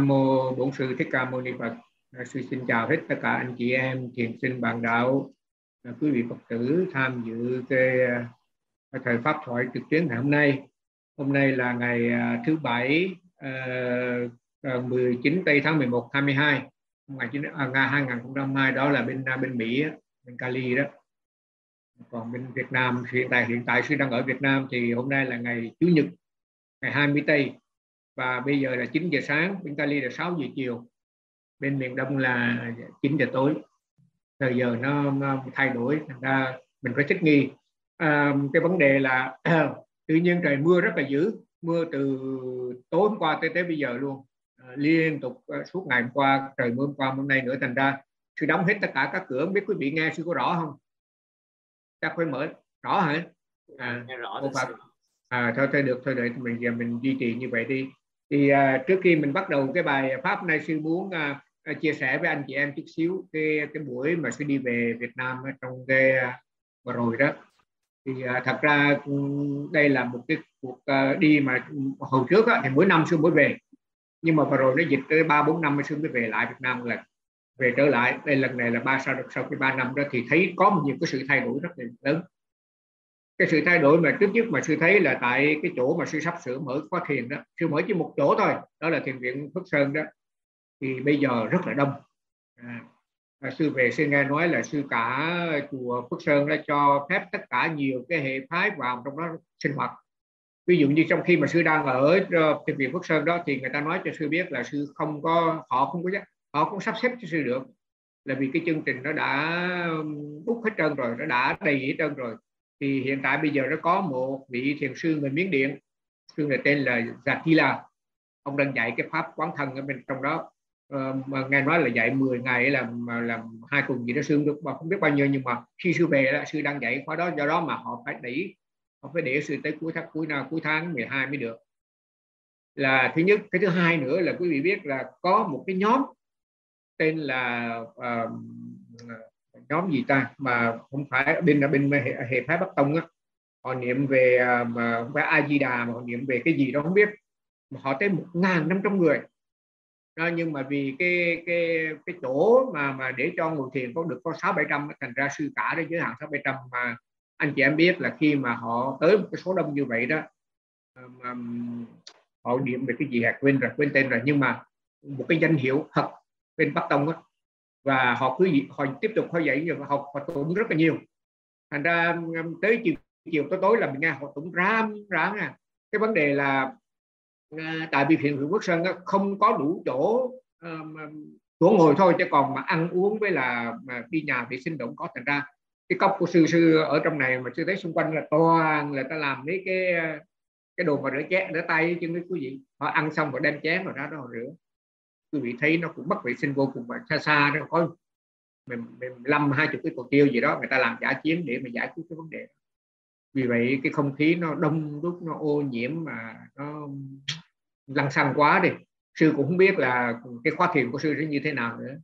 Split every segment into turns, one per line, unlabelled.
Nam mô Bổn sư Thích Ca Mâu Ni Phật. Sư xin chào hết tất cả anh chị em thiền sinh bạn đạo, à, quý vị Phật tử tham dự cái à, thời pháp thoại trực tuyến ngày hôm nay. Hôm nay là ngày à, thứ bảy uh, 19 tây tháng 11 22 ngày 2022 đó là bên bên Mỹ bên Cali đó. Còn bên Việt Nam hiện tại hiện tại sư đang ở Việt Nam thì hôm nay là ngày Chủ nhật ngày 20 tây và bây giờ là 9 giờ sáng bên Cali là 6 giờ chiều. Bên miền Đông là 9 giờ tối. Thời giờ nó, nó thay đổi thành ra mình phải thích nghi. À, cái vấn đề là tự nhiên trời mưa rất là dữ. Mưa từ tối hôm qua tới tới bây giờ luôn. À, liên tục uh, suốt ngày hôm qua trời mưa hôm qua hôm nay nữa. Thành ra sư đóng hết tất cả các cửa. Không biết quý vị nghe sư có rõ không? Chắc phải mở. Rõ hả?
À, nghe rõ
à thôi thôi được. Thôi đợi mình giờ mình duy trì như vậy đi thì uh, trước khi mình bắt đầu cái bài pháp nay sư muốn uh, chia sẻ với anh chị em chút xíu cái cái buổi mà sư đi về Việt Nam trong cái uh, vừa rồi đó. Thì uh, thật ra đây là một cái cuộc uh, đi mà hồi trước á, thì mỗi năm sư mới về. Nhưng mà vừa rồi nó dịch tới ba bốn năm mới sư mới về lại Việt Nam là về trở lại. Đây lần này là ba sau sau cái ba năm đó thì thấy có một nhiều cái sự thay đổi rất là lớn cái sự thay đổi mà trước nhất mà sư thấy là tại cái chỗ mà sư sắp sửa mở khóa thiền đó sư mở chỉ một chỗ thôi đó là thiền viện Phước Sơn đó. Thì bây giờ rất là đông. À, à sư về sư nghe nói là sư cả chùa Phước Sơn đã cho phép tất cả nhiều cái hệ phái vào trong đó sinh hoạt. Ví dụ như trong khi mà sư đang ở ờ, thiền viện Phước Sơn đó thì người ta nói cho sư biết là sư không có họ không có họ không sắp xếp cho sư được. Là vì cái chương trình nó đã bút hết trơn rồi nó đã đầy hết trơn rồi thì hiện tại bây giờ nó có một vị thiền sư người Miến Điện sư này tên là dạ Zatila ông đang dạy cái pháp quán thân ở bên trong đó. Ờ, mà nghe nói là dạy 10 ngày làm làm hai tuần gì đó sư được mà không biết bao nhiêu nhưng mà khi sư về là sư đang dạy khóa đó do đó mà họ phải đẩy họ phải để sư tới cuối tháng cuối nào cuối tháng 12 mới được. Là thứ nhất cái thứ hai nữa là quý vị biết là có một cái nhóm tên là uh, nhóm gì ta? Mà không phải bên là bên hệ, hệ phái bắc tông á. Họ niệm về à, mà không phải a di đà mà họ niệm về cái gì đó không biết. Mà họ tới một ngàn năm trăm người. Đó, nhưng mà vì cái cái cái chỗ mà mà để cho ngồi thiền có được có sáu bảy trăm thành ra sư cả đó giới hạn sáu bảy trăm mà anh chị em biết là khi mà họ tới một cái số đông như vậy đó um, họ niệm về cái gì hạt quên rồi quên tên rồi. Nhưng mà một cái danh hiệu thật bên bắc tông đó, và họ cứ họ tiếp tục họ dạy học, họ tụng rất là nhiều. Thành ra tới chiều chiều tối tối là mình nghe, họ tụng ram ráng à cái vấn đề là à, tại vì huyện huyện quốc sơn không có đủ chỗ chỗ ngồi thôi, chứ còn mà ăn uống với là, mà đi nhà vệ sinh động có. Thành ra, cái cốc của sư sư ở trong này mà sư thấy xung quanh là toàn là ta làm mấy cái cái đồ mà rửa chén, rửa tay, chứ mấy quý vị, họ ăn xong rồi đem chén rồi ra đó họ rửa quý vị thấy nó cũng bất vệ sinh vô cùng mà xa xa nó có năm hai chục cái cột tiêu gì đó, người ta làm giả chiến để mà giải quyết cái vấn đề vì vậy cái không khí nó đông đúc, nó ô nhiễm mà nó lăng xăng quá đi. Sư cũng không biết là cái khóa thiền của sư sẽ như thế nào nữa.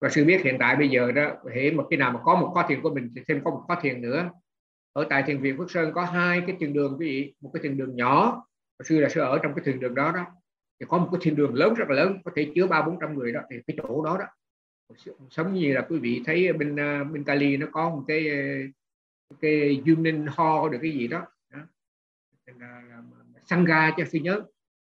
Và sư biết hiện tại bây giờ đó, hễ một cái nào mà có một khóa thiền của mình thì thêm có một khóa thiền nữa. Ở tại thiền viện Phước Sơn có hai cái thiền đường quý vị, một cái thiền đường nhỏ. Sư là sư ở trong cái thiền đường đó đó thì có một cái thiên đường lớn rất là lớn có thể chứa ba bốn trăm người đó. Thì cái chỗ đó đó sống như là quý vị thấy bên à, bên Cali nó có một cái à, cái Union Hall được cái gì đó, đó. À, Sangha cho sư nhớ.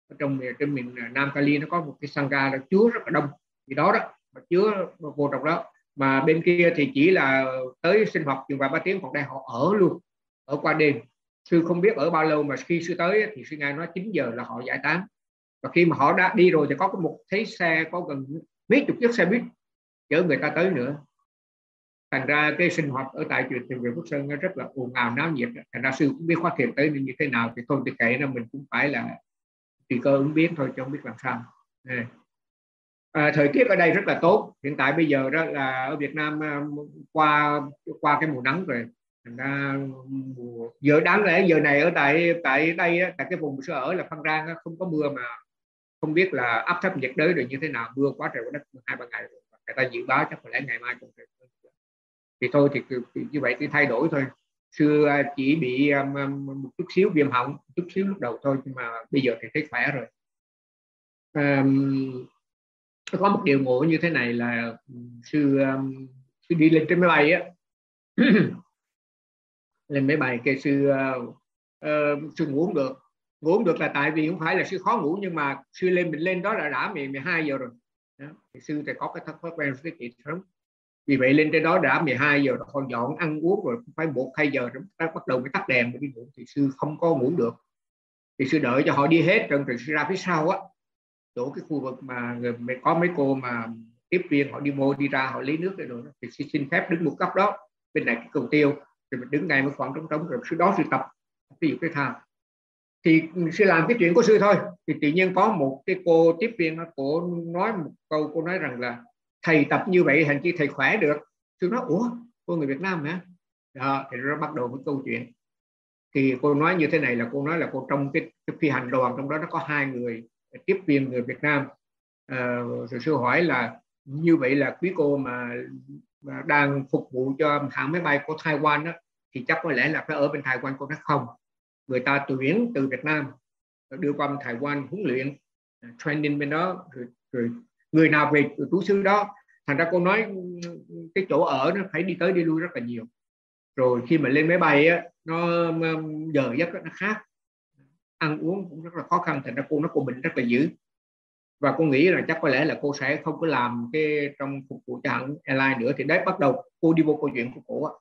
Ở trong trên miền Nam Cali nó có một cái Sangha là chứa rất là đông. Thì đó đó mà chứa vô trong đó. Mà bên kia thì chỉ là tới sinh hoạt chừng vài ba tiếng còn đây họ ở luôn ở qua đêm. Sư không biết ở bao lâu mà khi sư tới thì sư nghe nói 9 giờ là họ giải tán và khi mà họ đã đi rồi thì có một thấy xe có gần mấy chục chiếc xe buýt chở người ta tới nữa. Thành ra cái sinh hoạt ở tại trường thiền viện Phước Sơn nó rất là ồn ào náo nhiệt. Thành ra sư cũng biết khóa thiệt tới như thế nào thì thôi thì kể nó mình cũng phải là tùy cơ ứng biến thôi chứ không biết làm sao. À, thời tiết ở đây rất là tốt. Hiện tại bây giờ đó là ở Việt Nam à, qua qua cái mùa nắng rồi. Thành ra mùa giờ đáng lẽ giờ này ở tại tại đây tại cái vùng sư ở là Phan Rang không có mưa mà không biết là áp thấp nhiệt đới rồi như thế nào mưa quá trời quá đất hai ba ngày rồi. Người ta dự báo chắc có lẽ ngày mai cũng thì thôi thì, thì như vậy thì thay đổi thôi. Xưa chỉ bị um, um một chút xíu viêm họng chút xíu lúc đầu thôi nhưng mà bây giờ thì thấy khỏe rồi. Um, có một điều ngộ như thế này là sư um, sư đi lên trên máy bay á. Lên máy bay cái sư uh, uh, sư ngủ được ngủ được là tại vì không phải là sư khó ngủ, nhưng mà sư lên mình lên đó là đã 12 giờ rồi. Đó. thì sư thì có cái thói quen rất kỹ sớm. Vì vậy lên trên đó đã 12 giờ rồi, còn dọn ăn uống rồi phải một, hai giờ rồi bắt đầu mới tắt đèn mới đi ngủ, thì sư không có ngủ được. Thì sư đợi cho họ đi hết rồi rồi sư ra phía sau á, chỗ cái khu vực mà người có mấy cô mà tiếp viên họ đi mua đi ra họ lấy nước rồi rồi thì sư xin phép đứng một góc đó, bên này cái cầu tiêu rồi mình đứng ngay một khoảng trống trống rồi sư đó sư tập, ví dụ cái thao thì sư làm cái chuyện của sư thôi. Thì tự nhiên có một cái cô tiếp viên cô nói một câu cô nói rằng là thầy tập như vậy hành chi thầy khỏe được. Sư nói ủa cô người Việt Nam hả? Đó, thì nó bắt đầu với câu chuyện. Thì cô nói như thế này là cô nói là cô trong cái, cái phi hành đoàn trong đó nó có hai người tiếp viên người Việt Nam. Ờ, à, rồi sư hỏi là như vậy là quý cô mà, mà đang phục vụ cho hãng máy bay của Taiwan đó, thì chắc có lẽ là phải ở bên Taiwan cô nói không? Người ta tuyển từ Việt Nam đưa qua Thái Quan huấn luyện à, training bên đó rồi, rồi người nào về trú xứ đó thành ra cô nói cái chỗ ở nó phải đi tới đi lui rất là nhiều. Rồi khi mà lên máy bay á, nó giờ giấc nó khác. Ăn uống cũng rất là khó khăn thành ra cô nó cô bệnh rất là dữ. Và cô nghĩ là chắc có lẽ là cô sẽ không có làm cái trong phục vụ cho hãng airline nữa. Thì đấy bắt đầu cô đi vô câu chuyện của cô á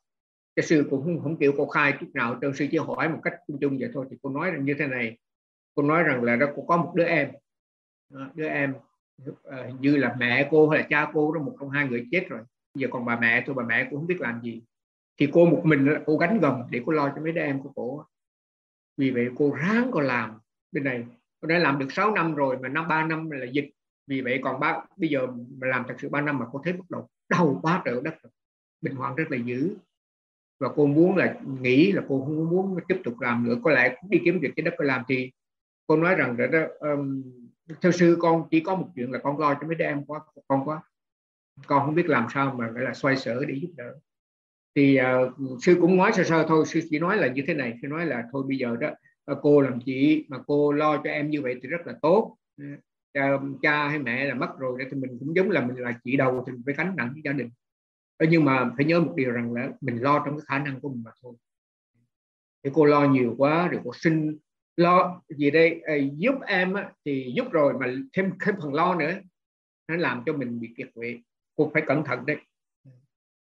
cái sư cũng không, không chịu cô khai chút nào cho sư chỉ hỏi một cách chung chung vậy thôi thì cô nói rằng như thế này. Cô nói rằng là đó cô có một đứa em. Đứa em ờ, như là mẹ cô hay là cha cô đó một trong hai người chết rồi. Giờ còn bà mẹ tôi bà mẹ cũng không biết làm gì. Thì cô một mình cô gánh gầm để cô lo cho mấy đứa em của cô vì vậy cô ráng cô làm bên này. Cô đã làm được 6 năm rồi mà năm ba năm là dịch. Vì vậy còn ba bây giờ mà làm thật sự ba năm mà cô thấy bắt đầu đau quá trời đất rồi. bình hoạn rất là dữ và cô muốn là nghĩ là cô không muốn tiếp tục làm nữa. Có lẽ cũng đi kiếm việc cái đất cô làm thì cô nói rằng đó, đó um, theo sư con chỉ có một chuyện là con lo cho mấy đứa em quá con quá. Con không biết làm sao mà phải là xoay sở để giúp đỡ. Thì uh, sư cũng nói sơ sơ thôi sư chỉ nói là như thế này sư nói là thôi bây giờ đó ờ, cô làm chị mà cô lo cho em như vậy thì rất là tốt. Ờ, cha cha hay mẹ là mất rồi thì mình cũng giống là mình là chị đầu thì mình phải gánh nặng với gia đình nhưng mà phải nhớ một điều rằng là mình lo trong cái khả năng của mình mà thôi. Thì cô lo nhiều quá rồi cô xin lo gì đây? À, giúp em á, thì giúp rồi mà thêm thêm phần lo nữa. Nó làm cho mình bị kiệt quệ. Cô phải cẩn thận đấy.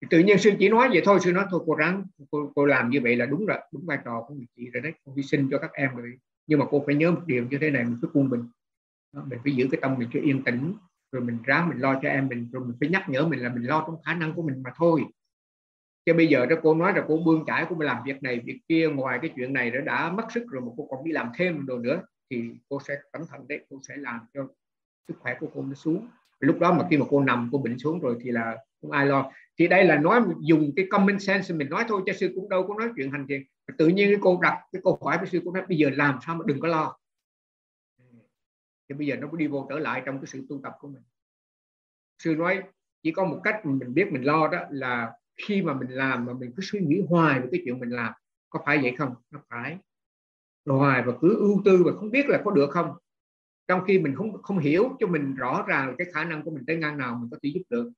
Thì tự nhiên sư chỉ nói vậy thôi sư nói thôi cô ráng cô, cô làm như vậy là đúng rồi đúng vai trò của người chị rồi đấy. Cô hy sinh cho các em rồi. Nhưng mà cô phải nhớ một điều như thế này mình phải quân bình. Mình phải giữ cái tâm mình cho yên tĩnh rồi mình ráng mình lo cho em mình, rồi mình phải nhắc nhở mình là mình lo trong khả năng của mình mà thôi. Chứ bây giờ đó cô nói là cô bươn trải cô làm việc này, việc kia, ngoài cái chuyện này đã đã mất sức rồi mà cô còn đi làm thêm đồ nữa, thì cô sẽ cẩn thận đấy, cô sẽ làm cho sức khỏe của cô nó xuống. Lúc đó mà khi mà cô nằm, cô bệnh xuống rồi thì là không ai lo. Thì đây là nói dùng cái common sense mình nói thôi cho sư cũng đâu có nói chuyện hành thiền tự nhiên cái cô đặt cái câu hỏi với sư cũng nói, bây giờ làm sao mà đừng có lo? Thì bây giờ nó có đi vô trở lại trong cái sự tu tập của mình. Sư nói chỉ có một cách mình biết mình lo đó là khi mà mình làm mà mình cứ suy nghĩ hoài về cái chuyện mình làm có phải vậy không? Nó phải. Hoài và cứ ưu tư và không biết là có được không? Trong khi mình không không hiểu cho mình rõ ràng cái khả năng của mình tới ngang nào mình có thể giúp được.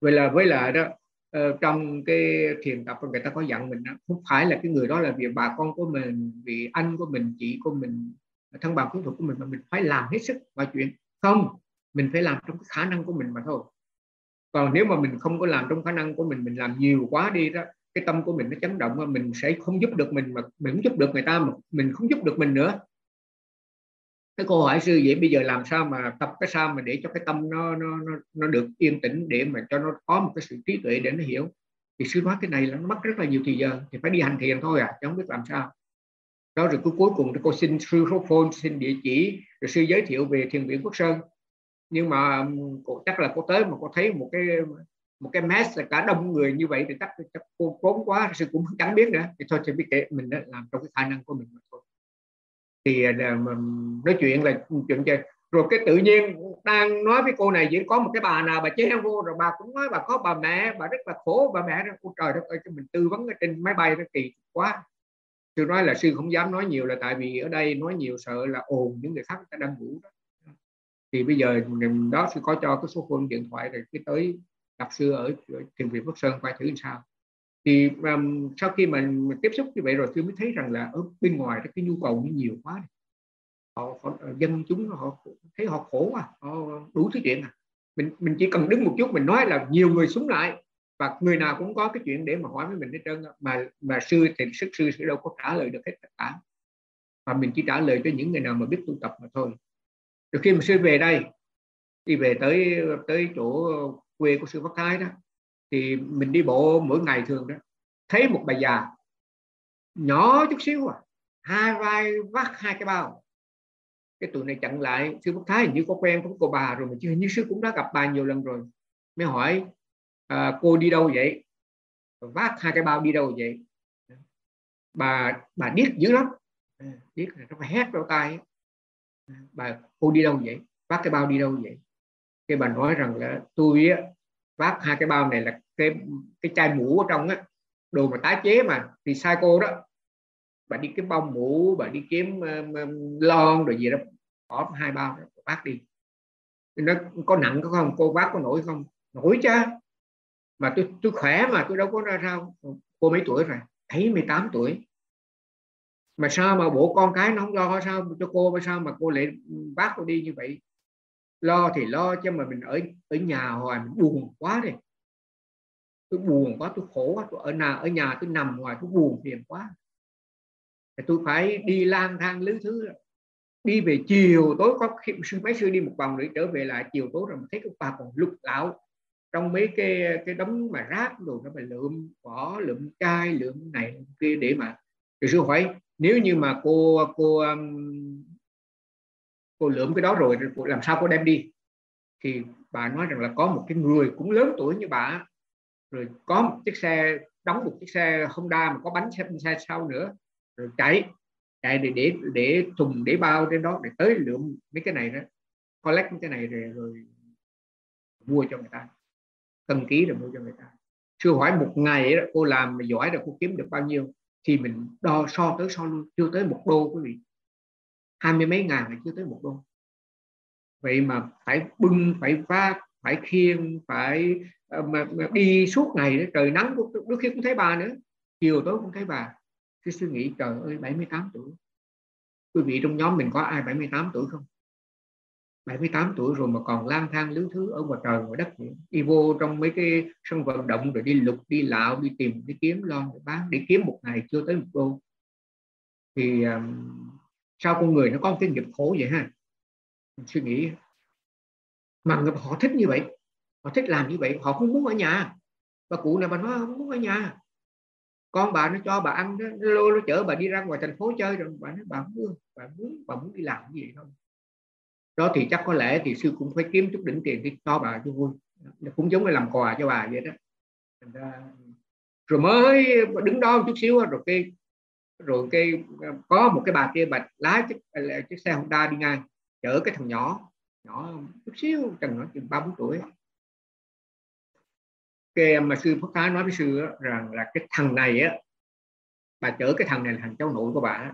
Vậy là với lại đó ờ, trong cái thiền tập người ta có dặn mình đó, không phải là cái người đó là vì bà con của mình vì anh của mình chị của mình thân bằng kỹ thuộc của mình mà mình phải làm hết sức mọi chuyện. Không mình phải làm trong cái khả năng của mình mà thôi. Còn nếu mà mình không có làm trong khả năng của mình mình làm nhiều quá đi đó cái tâm của mình nó chấn động mà mình sẽ không giúp được mình mà mình không giúp được người ta mà mình không giúp được mình nữa. Cái câu hỏi sư vậy bây giờ làm sao mà tập cái sao mà để cho cái tâm nó nó nó, nó được yên tĩnh để mà cho nó có một cái sự trí tuệ để nó hiểu? Thì sư nói cái này là nó mất rất là nhiều thời giờ thì phải đi hành thiền thôi à chứ không biết làm sao đó rồi cuối cùng cô xin sư số phone xin địa chỉ rồi sư giới thiệu về thiền viện quốc sơn. Nhưng mà cô chắc là cô tới mà cô thấy một cái một cái mess là cả đông người như vậy thì chắc, chắc cô trốn quá sư cũng chẳng biết nữa. Thì thôi thì biết kệ mình đã làm trong cái khả năng của mình mà thôi. Thì ờ, nói chuyện là chuyện chơi. Rồi cái tự nhiên đang nói với cô này chỉ có một cái bà nào bà chế vô rồi bà cũng nói bà có bà mẹ bà rất là khổ bà mẹ. Đó ôi trời đất ơi cho mình tư vấn ở trên máy bay nó kỳ quá sư nói là sư không dám nói nhiều là tại vì ở đây nói nhiều sợ là ồn những người khác người ta đang ngủ đó. Thì bây giờ đó sư có cho cái số phone điện thoại rồi cái tới gặp sư ở thiền viện Phước Sơn coi thử làm sao. Thì um, sau khi mình, mình tiếp xúc như vậy rồi tôi mới thấy rằng là ở bên ngoài cái nhu cầu nó nhiều quá họ, họ ờ, dân chúng họ thấy họ khổ quá họ đủ thứ chuyện à. Mình mình chỉ cần đứng một chút mình nói là nhiều người súng lại và người nào cũng có cái chuyện để mà hỏi với mình hết trơn mà mà sư thì sức sư sẽ đâu có trả lời được hết tất cả. Mà mình chỉ trả lời cho những người nào mà biết tu tập mà thôi. Rồi khi mà sư về đây, đi về tới tới chỗ quê của sư Phát Thái đó, thì mình đi bộ mỗi ngày thường đó. Thấy một bà già, nhỏ chút xíu à hai vai vác hai cái bao. Cái tụi này chặn lại, sư Phát Thái hình như có quen với cô bà rồi mà chứ hình như sư cũng đã gặp bà nhiều lần rồi. Mới hỏi à, cô đi đâu vậy? Vác hai cái bao đi đâu vậy? Bà bà điếc dữ lắm. Điếc nó phải hét vào tai. Bà cô đi đâu vậy? Vác cái bao đi đâu vậy? Cái bà nói rằng là tôi á, vác hai cái bao này là cái cái chai mũ ở trong á đồ mà tái chế mà thì sai cô đó. Bà đi kiếm bông mũ bà đi kiếm um, lon rồi gì đó bỏ hai bao đó, vác đi. Nó có nặng có không? Cô vác có nổi không? Nổi chứ mà tôi tôi khỏe mà, tôi đâu có ra sao. Cô mấy tuổi rồi? Thấy 18 tuổi. Mà sao mà bộ con cái nó không lo sao cho cô, mà sao mà cô lại bác cô đi như vậy? Lo thì lo, chứ mà mình ở ở nhà hoài, mình buồn quá đi. Tôi buồn quá, tôi khổ quá. Tôi ở nhà ở nhà tôi nằm ngoài tôi buồn phiền quá. Thì tôi phải đi lang thang lứ thứ. Đi về chiều tối, có khi, sư mấy sư đi một vòng để trở về lại chiều tối rồi, mình thấy các bà còn lục lạo trong mấy cái cái đống mà rác rồi nó phải lượm vỏ lượm chai lượm này kia để mà thì sư hỏi nếu như mà cô cô um, cô lượm cái đó rồi làm sao cô đem đi? Thì bà nói rằng là có một cái người cũng lớn tuổi như bà rồi có một chiếc xe đóng một chiếc xe Honda mà có bánh xe, xe sau nữa rồi chạy chạy để để để thùng để bao trên đó để tới lượm mấy cái này đó collect mấy cái này rồi, rồi mua cho người ta cần ký rồi mua cho người ta. Chưa hỏi một ngày đó, cô làm mà giỏi rồi cô kiếm được bao nhiêu thì mình đo so tới so luôn chưa tới một đô quý vị. Hai mươi mấy ngàn là chưa tới một đô. Vậy mà phải bưng phải vác phải khiêng phải ờ, mà, mà đi suốt ngày đó, trời nắng đôi khi cũng thấy bà nữa. Chiều tối cũng thấy bà. Cái suy nghĩ trời ơi 78 tuổi. Quý vị trong nhóm mình có ai 78 tuổi không? 78 tuổi rồi mà còn lang thang lứ thứ ở ngoài trời ngoài đất vậy. đi vô trong mấy cái sân vận động rồi đi lục đi lạo đi tìm đi kiếm lo để bán để kiếm một ngày chưa tới một đô. Thì um, sao con người nó có một cái nghiệp khổ vậy ha? Mình suy nghĩ. Mà người họ thích như vậy họ thích làm như vậy họ không muốn ở nhà. Bà cụ này bà nói không muốn ở nhà. Con bà nó cho bà ăn nó nó, nó chở bà đi ra ngoài thành phố chơi rồi bà nói bà muốn bà muốn bà muốn đi làm cái gì không? Đó thì chắc có lẽ thì sư cũng phải kiếm chút đỉnh tiền để cho bà cho vui. Cũng giống như làm quà cho bà vậy đó. Rồi mới đứng đó một chút xíu rồi cái rồi cái ờ, có một cái bà kia bà lái chiếc, ờ, chiếc xe Honda đi ngang chở cái thằng nhỏ nhỏ chút xíu chừng nó chừng ba bốn tuổi. Cái mà sư Phật Thái nói với sư rằng là cái thằng này á bà chở cái thằng này là thằng cháu nội của bà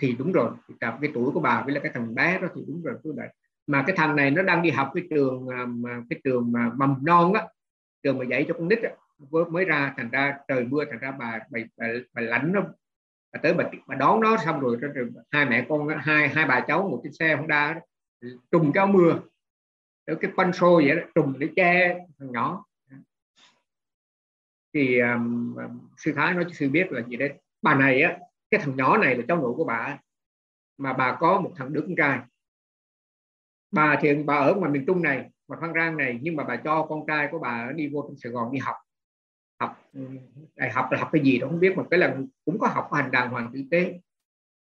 thì đúng rồi gặp cái tuổi của bà với là cái thằng bé đó thì đúng rồi tôi vậy. Mà cái thằng này nó đang đi học cái trường à, mà cái trường mà mầm non á trường mà dạy cho con nít á, mới ra thành ra trời mưa thành ra bà bà, bà, bà lạnh nó bà tới bà, bà đón nó xong rồi, rồi hai mẹ con hai hai bà cháu một cái xe Honda trùng cao mưa. Ở cái pan xô vậy đó, trùng để che thằng nhỏ. Thì um, sư thái nói cho sư biết là gì đấy? Bà này á cái thằng nhỏ này là cháu nội của bà mà bà có một thằng đứa con trai. Bà thì bà ở ngoài miền Trung này mà Phan Rang này nhưng mà bà cho con trai của bà đi vô trong Sài Gòn đi học. Học đại học là học cái gì đó không biết mà cái lần cũng có học hành đàng hoàng tử tế.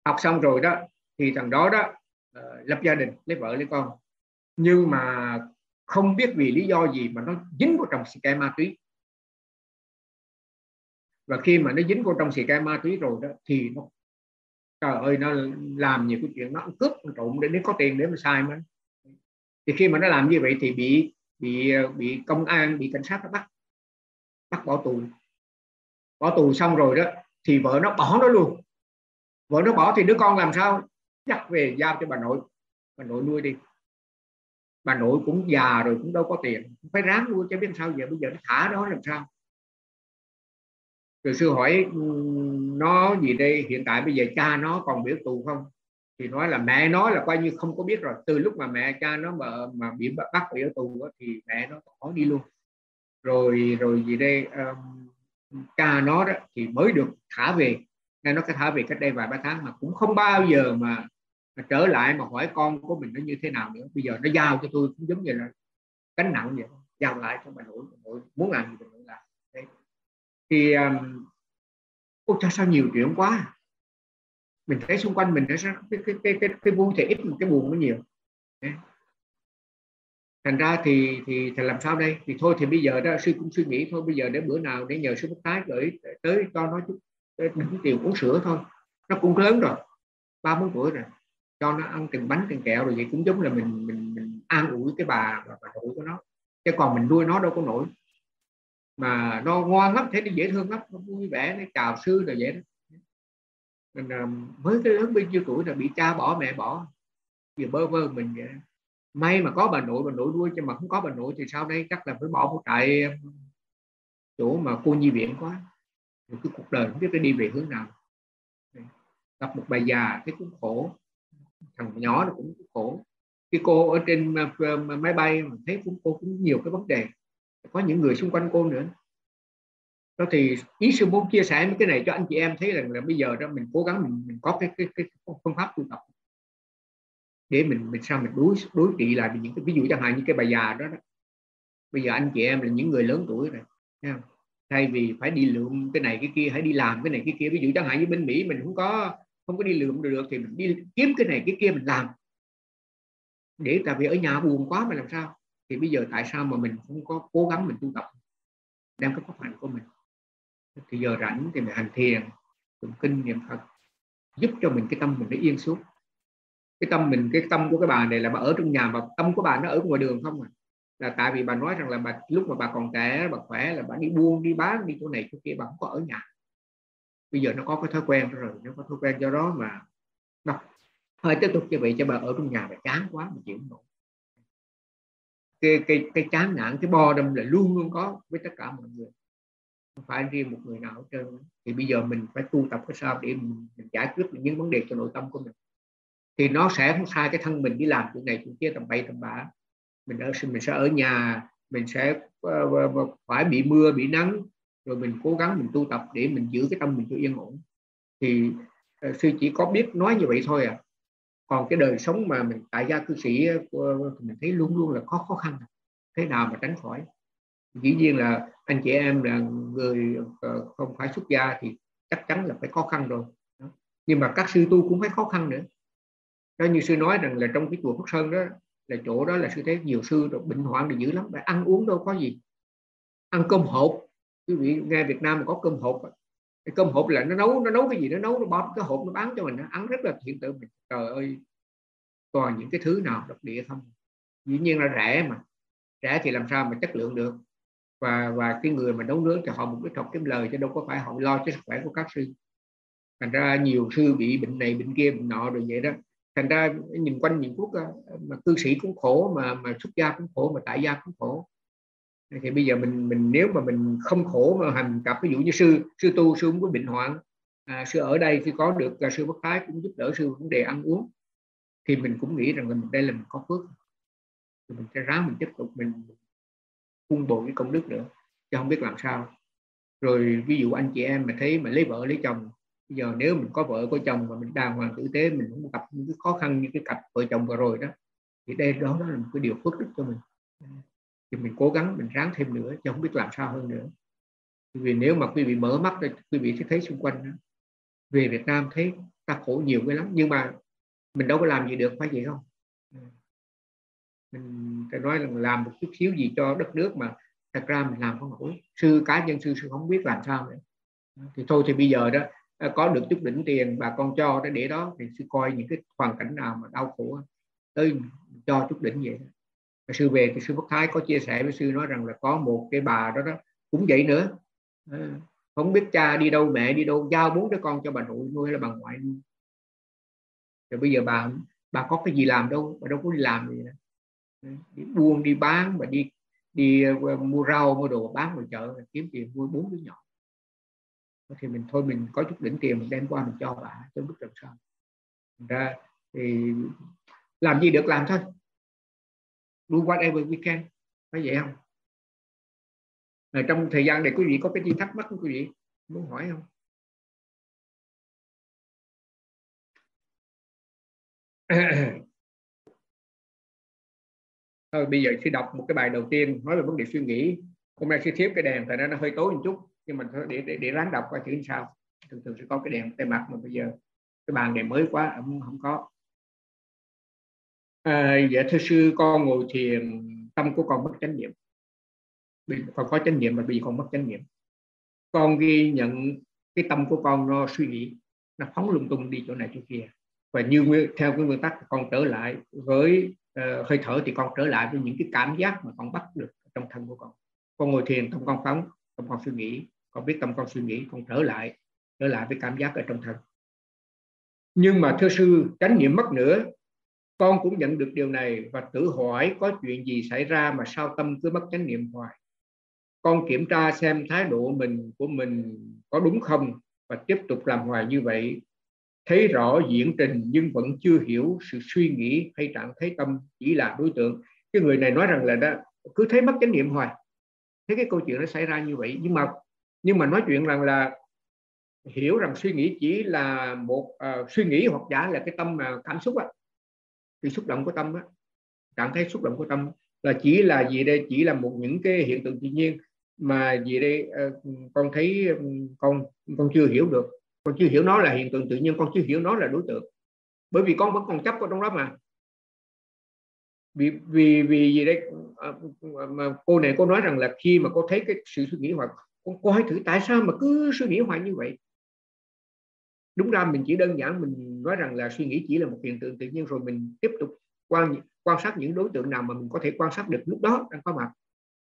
Học xong rồi đó thì thằng đó đó uh, lập gia đình lấy vợ lấy con. Nhưng mà không biết vì lý do gì mà nó dính vào trong cái ma túy và khi mà nó dính vô trong xì ke ma túy rồi đó, thì nó, trời ơi, nó làm nhiều cái chuyện, nó cướp nó trộm để nó có tiền để mà xài mà. Thì khi mà nó làm như vậy thì bị bị bị công an, bị cảnh sát nó bắt bắt bỏ tù. Bỏ tù xong rồi đó, thì vợ nó bỏ nó luôn. Vợ nó bỏ thì đứa con làm sao? Dắt về giao cho bà nội. Bà nội nuôi đi. Bà nội cũng già rồi, cũng đâu có tiền phải ráng nuôi cho biết sao giờ, bây giờ nó thả đó làm sao? Rồi sư hỏi nó gì đây? Hiện tại bây giờ cha nó còn biểu tù không? Thì nói là mẹ nó là coi như không có biết rồi. Từ lúc mà mẹ cha nó mà mà bị bắt bị ở tù đó, thì mẹ nó bỏ đi luôn. Rồi rồi gì đây? Um, cha nó đó thì mới được thả về. Nghe nó cái thả về cách đây vài ba tháng mà cũng không bao giờ mà, mà trở lại mà hỏi con của mình nó như thế nào nữa. Bây giờ nó giao cho tôi cũng giống như là cánh nặng vậy giao lại cho bà nội nội muốn làm gì mình thì um, ôi cho sao nhiều chuyện quá à? mình thấy xung quanh mình nó cái cái cái cái, cái vui thì ít mà cái buồn nó nhiều. Thành ra thì thì thì làm sao đây? Thì thôi thì bây giờ đó sư cũng suy nghĩ thôi bây giờ để bữa nào để nhờ sư bác tái gửi tới cho nó chút đỉnh tiền uống sữa thôi. Nó cũng lớn rồi ba bốn tuổi rồi. Cho nó ăn từng bánh từng kẹo rồi vậy cũng giống là mình mình mình an ủi cái bà bà nội của nó. Chứ còn mình nuôi nó đâu có nổi mà nó ngoan lắm thế nó dễ thương lắm. Nó vui vẻ, nó chào sư rồi vậy đó. Mình mới cái lớn bên nhiêu tuổi là bị cha bỏ, mẹ bỏ. Vừa bơ vơ mình vậy may mà có bà nội bà nội nuôi, chứ mà không có bà nội thì sau đây chắc là phải bỏ một trại um, chỗ mà cô nhi viện quá. Rồi cái cuộc đời không biết phải đi về hướng nào. Gặp một bà già thấy cũng khổ. Thằng nhỏ nó cũng khổ. Cái cô ở trên um, um, máy bay mà thấy cũng, cô cũng nhiều cái vấn đề có những người xung quanh cô nữa. Đó thì ý sư muốn chia sẻ mấy cái này cho anh chị em thấy rằng là bây giờ đó mình cố gắng mình, mình có cái cái, cái phương pháp tu tập. Để mình mình sao mình đối đối trị lại những cái ví dụ chẳng hạn như cái bà già đó, đó. Bây giờ anh chị em là những người lớn tuổi rồi không? thay vì phải đi lượm cái này cái kia hãy đi làm cái này cái kia. Ví dụ chẳng hạn như bên Mỹ mình không có không có đi lượm được thì mình đi kiếm cái này cái kia mình làm. Để tại vì ở nhà buồn quá mà làm sao? Thì bây giờ tại sao mà mình không có cố gắng mình tu tập đem cái pháp hành của mình? Thì giờ rảnh thì mình hành thiền, tụng kinh, niệm phật, giúp cho mình cái tâm mình nó yên xuống. Cái tâm mình, cái tâm của cái bà này là bà ở trong nhà, mà tâm của bà nó ở ngoài đường không à? Là tại vì bà nói rằng là bà, lúc mà bà còn trẻ, bà khỏe là bà đi buôn, đi bán, đi chỗ này chỗ kia, bà không có ở nhà. Bây giờ nó có cái thói quen rồi, nó có thói quen do đó mà. Đọc hơi tiếp tục như vậy cho bà ở trong nhà bà chán quá mà chịu nổi cái cái cái chán nản cái bo đâm là luôn luôn có với tất cả mọi người. Không phải riêng một người nào hết trơn thì bây giờ mình phải tu tập cái sao để mình, mình giải quyết những vấn đề cho nội tâm của mình. Thì nó sẽ không sai cái thân mình đi làm chuyện này chuyện kia tầm bậy tầm bạ. Mình ở mình sẽ ở nhà mình sẽ ờ, ờ, ờ, phải bị mưa bị nắng. Rồi mình cố gắng mình tu tập để mình giữ cái tâm mình cho yên ổn. Thì sư chỉ có biết nói như vậy thôi à còn cái đời sống mà mình, tại gia cư sĩ ờ, mình thấy luôn luôn là có khó khăn. Thế nào mà tránh khỏi? Dĩ nhiên là anh chị em là người ờ, không phải xuất gia thì chắc chắn là phải khó khăn rồi. Nhưng mà các sư tu cũng phải khó khăn nữa. Đó, như sư nói rằng là trong cái chùa Phước Sơn đó, là chỗ đó là sư thấy nhiều sư rồi, bệnh hoạn thì dữ lắm. Phải ăn uống đâu có gì. Ăn cơm hộp quý vị nghe Việt Nam có cơm hộp cái cơm hộp là nó nấu nó nấu cái gì nó nấu, nó bóp cái hộp nó bán cho mình, nó ăn rất là hiện tượng. Mình trời ơi còn những cái thứ nào độc địa không. Dĩ nhiên là rẻ mà. Rẻ thì làm sao mà chất lượng được. Và và cái người mà nấu nướng cho họ một cái trọc kiếm lời chứ đâu có phải họ lo cho sức khỏe của các sư. Thành ra nhiều sư bị bệnh này, bệnh kia, bệnh nọ rồi vậy đó. Thành ra nhìn quanh nhìn quốc ờ, mà cư sĩ cũng khổ, mà mà xuất gia cũng khổ, mà tại gia cũng khổ thì bây giờ mình mình nếu mà mình không khổ mà hành cặp ví dụ như sư sư tu sư không có bệnh hoạn à, sư ở đây khi có được là sư bất thái cũng giúp đỡ sư vấn đề ăn uống thì mình cũng nghĩ rằng là mình đây là mình có phước. Thì mình sẽ ráng mình tiếp tục mình phun bồi cái công đức nữa chứ không biết làm sao. Rồi ví dụ anh chị em mà thấy mà lấy vợ lấy chồng bây giờ nếu mình có vợ có chồng mà mình đàng hoàng tử tế mình cũng gặp những cái khó khăn như cái cặp vợ chồng vừa rồi đó thì đây đó là một cái điều phước đức cho mình thì mình cố gắng mình ráng thêm nữa chứ không biết làm sao hơn nữa. Vì nếu mà quý vị mở mắt thì quý vị sẽ thấy xung quanh đó. về Việt Nam thấy ta khổ nhiều cái lắm, nhưng mà mình đâu có làm gì được, phải vậy không? Ừ. Mình phải nói là làm một chút xíu gì cho đất nước mà thật ra mình làm không nổi. Sư cá nhân, sư sư không biết làm sao nữa. Thì thôi thì bây giờ đó à, có được chút đỉnh tiền bà con cho để để đó thì sư coi những cái hoàn cảnh nào mà đau khổ tới cho chút đỉnh vậy đó sư về thì sư bất Thái có chia sẻ với sư nói rằng là có một cái bà đó đó cũng vậy nữa. Ờ, không biết cha đi đâu, mẹ đi đâu, giao bốn đứa con cho bà nội nuôi hay là bà ngoại nuôi. Rồi bây giờ bà bà có cái gì làm đâu, bà đâu có đi làm gì nữa. Đi buôn, đi bán mà đi đi ờ, mua rau, mua đồ, bán ngoài chợ kiếm tiền mua bốn đứa nhỏ. Thì mình thôi, mình có chút đỉnh tiền, mình đem qua mình cho bà cho biết làm sao. Ra thì làm gì được, làm thôi do whatever we can phải vậy không ở trong thời gian này quý vị có cái gì thắc mắc quý vị muốn hỏi không Thôi bây giờ sẽ đọc một cái bài đầu tiên nói về vấn đề suy nghĩ. Hôm nay sẽ thiếu cái đèn tại nó hơi tối một chút nhưng mà để để, để ráng đọc qua chữ sao. Thường thường sẽ có cái đèn tay mặt mà bây giờ cái bàn này mới quá à, không không có. À, dạ thưa sư con ngồi thiền tâm của con mất chánh niệm. Còn có chánh niệm mà bị con mất chánh niệm. Con ghi nhận cái tâm của con nó suy nghĩ nó phóng lung tung đi chỗ này chỗ kia và như theo cái nguyên tắc con trở lại với uh, hơi thở thì con trở lại với những cái cảm giác mà con bắt được trong thân của con con ngồi thiền tâm con phóng tâm con suy nghĩ con biết tâm con suy nghĩ con trở lại trở lại với cảm giác ở trong thân nhưng mà thưa sư chánh niệm mất nữa con cũng nhận được điều này và tự hỏi có chuyện gì xảy ra mà sao tâm cứ mất chánh niệm hoài. Con kiểm tra xem thái độ mình của mình có đúng không và tiếp tục làm hoài như vậy. Thấy rõ diễn trình nhưng vẫn chưa hiểu sự suy nghĩ hay trạng thái tâm chỉ là đối tượng. Cái người này nói rằng là đó cứ thấy mất chánh niệm hoài. Thấy cái câu chuyện nó xảy ra như vậy. Nhưng mà nhưng mà nói chuyện rằng là hiểu rằng suy nghĩ chỉ là một uh, suy nghĩ hoặc giả là cái tâm uh, cảm xúc á thì xúc động của tâm á, cảm thấy xúc động của tâm. Là chỉ là gì đây, chỉ là một những cái hiện tượng tự nhiên mà gì đây ờ, con thấy ừ, con con chưa hiểu được. Con chưa hiểu nó là hiện tượng tự nhiên, con chưa hiểu nó là đối tượng. Bởi vì con vẫn còn chấp vào trong đó mà. Vì vì vì gì đấy ờ, mà cô này cô nói rằng là khi mà cô thấy cái sự suy nghĩ hoặc con cô hãy thử tại sao mà cứ suy nghĩ hoài như vậy? Đúng ra mình chỉ đơn giản mình nói rằng là suy nghĩ chỉ là một hiện tượng tự nhiên rồi mình tiếp tục quan quan sát những đối tượng nào mà mình có thể quan sát được lúc đó đang có mặt.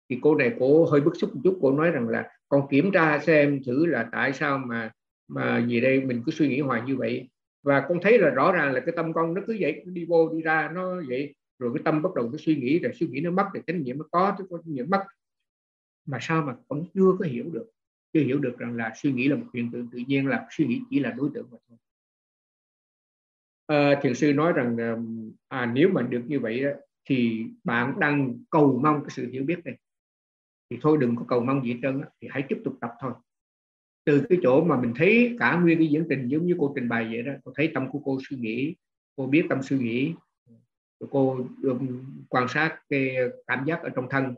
Thì cô này cô hơi bức xúc một chút, cô nói rằng là con kiểm tra xem thử là tại sao mà mà gì đây, mình cứ suy nghĩ hoài như vậy. Và con thấy là rõ ràng là cái tâm con nó cứ vậy, nó đi vô đi ra, nó vậy. Rồi cái tâm bắt đầu nó suy nghĩ, rồi suy nghĩ nó mất thì chánh niệm nó có chứ có niệm mất. Mà sao mà vẫn chưa có hiểu được? Chưa hiểu được rằng là suy nghĩ là một hiện tượng tự nhiên là suy nghĩ chỉ là đối tượng mà thôi. À, thiền sư nói rằng à, nếu mà được như vậy đó, thì bạn đang cầu mong cái sự hiểu biết này. Thì thôi đừng có cầu mong gì hết trơn thì hãy tiếp tục tập thôi. Từ cái chỗ mà mình thấy cả nguyên cái diễn trình giống như cô trình bày vậy đó cô thấy tâm của cô suy nghĩ cô biết tâm suy nghĩ cô quan sát cái cảm giác ở trong thân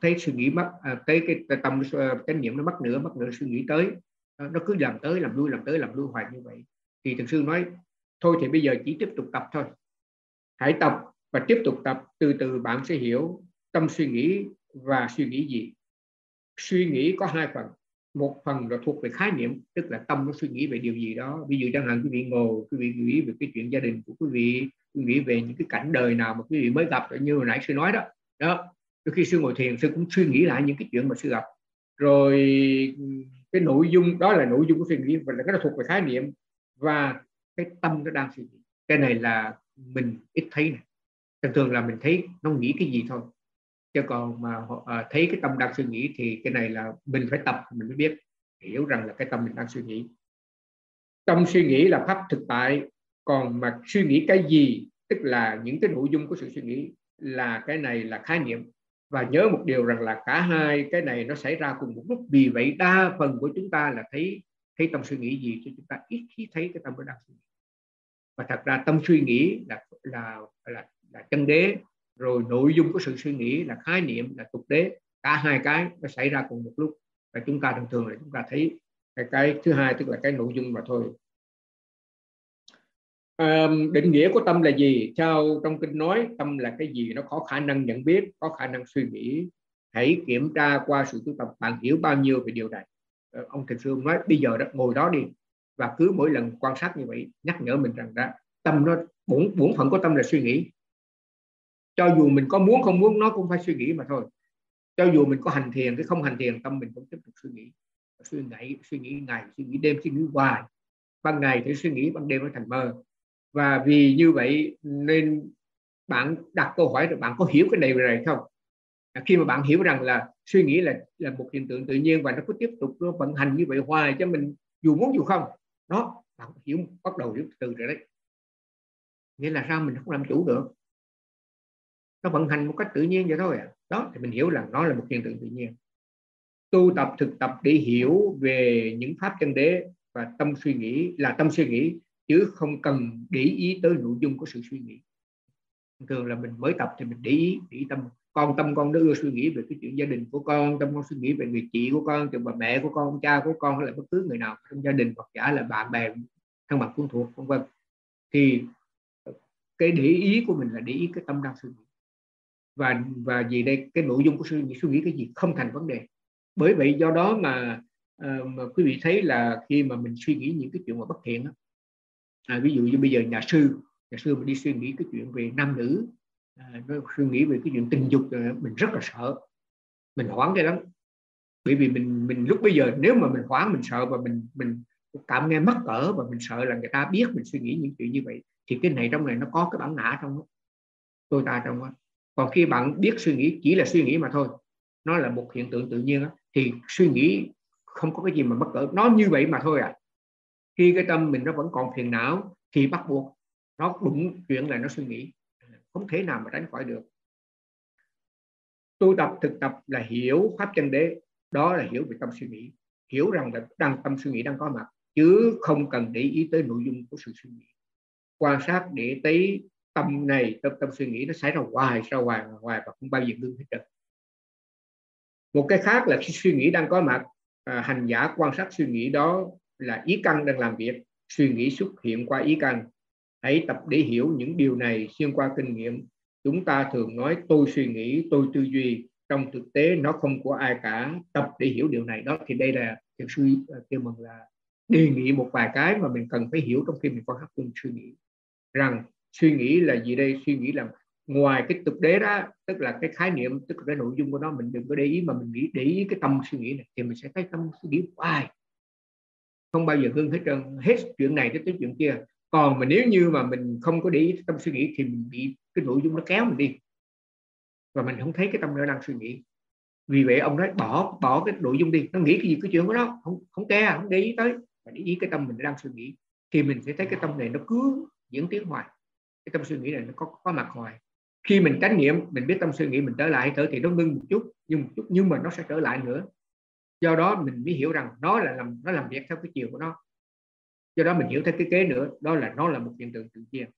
thấy suy nghĩ mất à, cái cái tâm à, cái niệm nó mất nữa mất nữa suy nghĩ tới. Nó cứ làm tới làm lui làm tới làm lui hoài như vậy. Thì thực sư nói thôi thì bây giờ chỉ tiếp tục tập thôi. Hãy tập và tiếp tục tập từ từ bạn sẽ hiểu tâm suy nghĩ và suy nghĩ gì. Suy nghĩ có hai phần một phần là thuộc về khái niệm tức là tâm nó suy nghĩ về điều gì đó. Ví dụ chẳng hạn quý vị ngồi quý vị nghĩ về cái chuyện gia đình của quý vị quý vị về những cái cảnh đời nào mà quý vị mới gặp như hồi nãy sư nói đó. Đó đôi khi sư ngồi thiền sư cũng suy nghĩ lại những cái chuyện mà sư gặp. Rồi ừ, cái nội dung đó là nội dung của suy nghĩ và là cái thuộc về khái niệm và cái tâm nó đang suy nghĩ. Cái này là mình ít thấy này thường thường là mình thấy nó nghĩ cái gì thôi. Chứ còn mà họ à, thấy cái tâm đang suy nghĩ thì cái này là mình phải tập mình mới biết hiểu rằng là cái tâm mình đang suy nghĩ. Tâm suy nghĩ là pháp thực tại còn mà suy nghĩ cái gì tức là những cái nội dung của sự suy nghĩ là cái này là khái niệm và nhớ một điều rằng là cả hai cái này nó xảy ra cùng một lúc. Vì vậy đa phần của chúng ta là thấy thấy tâm suy nghĩ gì cho chúng ta ít khi thấy cái tâm nó đang suy nghĩ. Và thật ra tâm suy nghĩ là là là, là chân đế. Rồi nội dung của sự suy nghĩ là khái niệm là tục đế. Cả hai cái nó xảy ra cùng một lúc. Và chúng ta thường thường là chúng ta thấy cái, cái thứ hai tức là cái nội dung mà thôi um, định nghĩa của tâm là gì? Theo trong kinh nói tâm là cái gì? Nó có khả năng nhận biết có khả năng suy nghĩ. Hãy kiểm tra qua sự tu tập. Bạn hiểu bao nhiêu về điều này? Ờ, ông thực sư nói bây giờ đó ngồi đó đi. Và cứ mỗi lần quan sát như vậy nhắc nhở mình rằng đó tâm nó bổn bổn phận của tâm là suy nghĩ. Cho dù mình có muốn không muốn nó cũng phải suy nghĩ mà thôi. Cho dù mình có hành thiền cái không hành thiền tâm mình cũng tiếp tục suy nghĩ. Suy nghĩ suy nghĩ ngày suy nghĩ đêm suy nghĩ hoài. Ban ngày thì suy nghĩ ban đêm nó thành mơ và vì như vậy nên bạn đặt câu hỏi rồi bạn có hiểu cái này rồi không? À, khi mà bạn hiểu rằng là suy nghĩ là là một hiện tượng tự nhiên và nó cứ tiếp tục nó vận hành như vậy hoài cho mình dù muốn dù không đó bạn hiểu bắt đầu hiểu từ rồi đấy. Nghĩa là sao mình không làm chủ được. Nó vận hành một cách tự nhiên vậy thôi à. Đó thì mình hiểu là nó là một hiện tượng tự nhiên. Tu tập thực tập để hiểu về những pháp chân đế và tâm suy nghĩ là tâm suy nghĩ chứ không cần để ý tới nội dung của sự suy nghĩ. Thường là mình mới tập thì mình để ý để ý tâm. Con tâm con nó ưa suy nghĩ về cái chuyện gia đình của con tâm con suy nghĩ về người chị của con từ bà mẹ của con cha của con hay là bất cứ người nào trong gia đình hoặc giả là bạn bè thân mật thân thuộc vân vân. Thì cái để ý của mình là để ý cái tâm đang suy nghĩ. Và và gì đây cái nội dung của suy nghĩ suy nghĩ cái gì không thành vấn đề. Bởi vậy do đó mà uh, mà quý vị thấy là khi mà mình suy nghĩ những cái chuyện mà bất thiện đó, à, ví dụ như bây giờ nhà sư nhà sư mà đi suy nghĩ cái chuyện về nam nữ à, nó suy nghĩ về cái chuyện tình dục à, mình rất là sợ. Mình hoảng cái lắm. Bởi vì mình mình lúc bây giờ nếu mà mình hoảng mình sợ và mình mình cảm nghe mắc cỡ và mình sợ là người ta biết mình suy nghĩ những chuyện như vậy thì cái này trong này nó có cái bản ngã trong đó. Tôi ta trong đó. Còn khi bạn biết suy nghĩ chỉ là suy nghĩ mà thôi nó là một hiện tượng tự nhiên đó, thì suy nghĩ không có cái gì mà mắc cỡ. Nó như vậy mà thôi à khi cái tâm mình nó vẫn còn phiền não thì bắt buộc nó đúng chuyện là nó suy nghĩ. Không thể nào mà tránh khỏi được. Tu tập thực tập là hiểu pháp chân đế. Đó là hiểu về tâm suy nghĩ. Hiểu rằng là đang tâm suy nghĩ đang có mặt chứ không cần để ý tới nội dung của sự suy nghĩ. Quan sát để thấy tâm này tâm tâm suy nghĩ nó xảy ra hoài ra hoài hoài và không bao giờ ngưng hết được. Một cái khác là khi suy nghĩ đang có mặt à, hành giả quan sát suy nghĩ đó là ý căn đang làm việc, suy nghĩ xuất hiện qua ý căn. Hãy tập để hiểu những điều này xuyên qua kinh nghiệm. Chúng ta thường nói, tôi suy nghĩ, tôi tư duy. Trong thực tế, nó không của ai cả. Tập để hiểu điều này, đó thì đây là thiền sư à, kêu mừng là đề nghị một vài cái mà mình cần phải hiểu trong khi mình quan sát suy nghĩ. Rằng, suy nghĩ là gì đây? Suy nghĩ là ngoài cái thực tế đó, tức là cái khái niệm, tức là cái nội dung của nó, mình đừng có để ý mà mình nghĩ, để ý cái tâm suy nghĩ này, thì mình sẽ thấy tâm suy nghĩ hoài không bao giờ ngưng hết trơn. Hết chuyện này tới chuyện kia. Còn mà nếu như mà mình không có để ý tâm suy nghĩ thì mình bị cái nội dung nó kéo mình đi. Và mình không thấy cái tâm nó đang suy nghĩ. Vì vậy ông nói bỏ bỏ cái nội dung đi. Nó nghĩ cái gì cái chuyện của nó. Không không care không để ý tới. Mà để ý cái tâm mình đang suy nghĩ. Thì mình sẽ thấy cái tâm này nó cứ diễn tiến hoài. Cái tâm suy nghĩ này nó có có mặt hoài. Khi mình tránh niệm, mình biết tâm suy nghĩ mình trở lại thở thì nó ngưng một chút, nhưng một chút, nhưng mà nó sẽ trở lại nữa do đó mình mới hiểu rằng nó là làm nó làm việc theo cái chiều của nó. Do đó mình hiểu theo cái kế nữa đó là nó là một hiện tượng tự nhiên.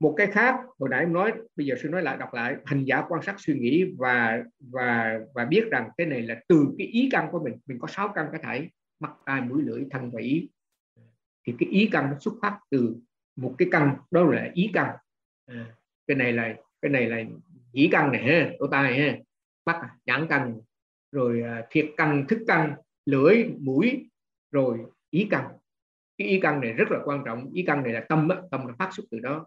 Một cái khác hồi nãy em nói bây giờ sư nói lại đọc lại hành giả quan sát suy nghĩ và và và biết rằng cái này là từ cái ý căn của mình. Mình có sáu căn cái thể mắt tai mũi lưỡi thân và ý. Thì cái ý căn nó xuất phát từ một cái căn đó là ý căn. À, cái này là cái này là dĩ căn này ha lỗ tai ha mắt nhãn căn rồi à, thiệt căn thức căn lưỡi mũi rồi ý căn. Cái ý căn này rất là quan trọng ý căn này là tâm đó, tâm là phát xuất từ đó.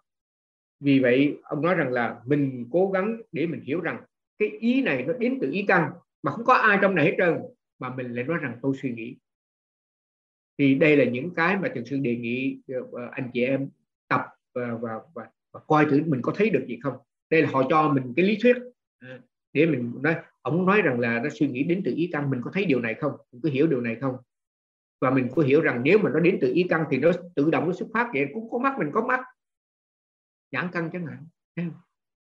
Vì vậy ông nói rằng là mình cố gắng để mình hiểu rằng cái ý này nó đến từ ý căn mà không có ai trong này hết trơn mà mình lại nói rằng tôi suy nghĩ. Thì đây là những cái mà thường sư đề nghị ờ, anh chị em tập và, và, và, và coi thử mình có thấy được gì không. Đây là họ cho mình cái lý thuyết à, để mình nói ông nói rằng là nó suy nghĩ đến từ ý căn mình có thấy điều này không? Mình có hiểu điều này không? Và mình có hiểu rằng nếu mà nó đến từ ý căn thì nó tự động nó xuất phát vậy cũng có mắt mình có mắt. Nhãn căn chẳng hạn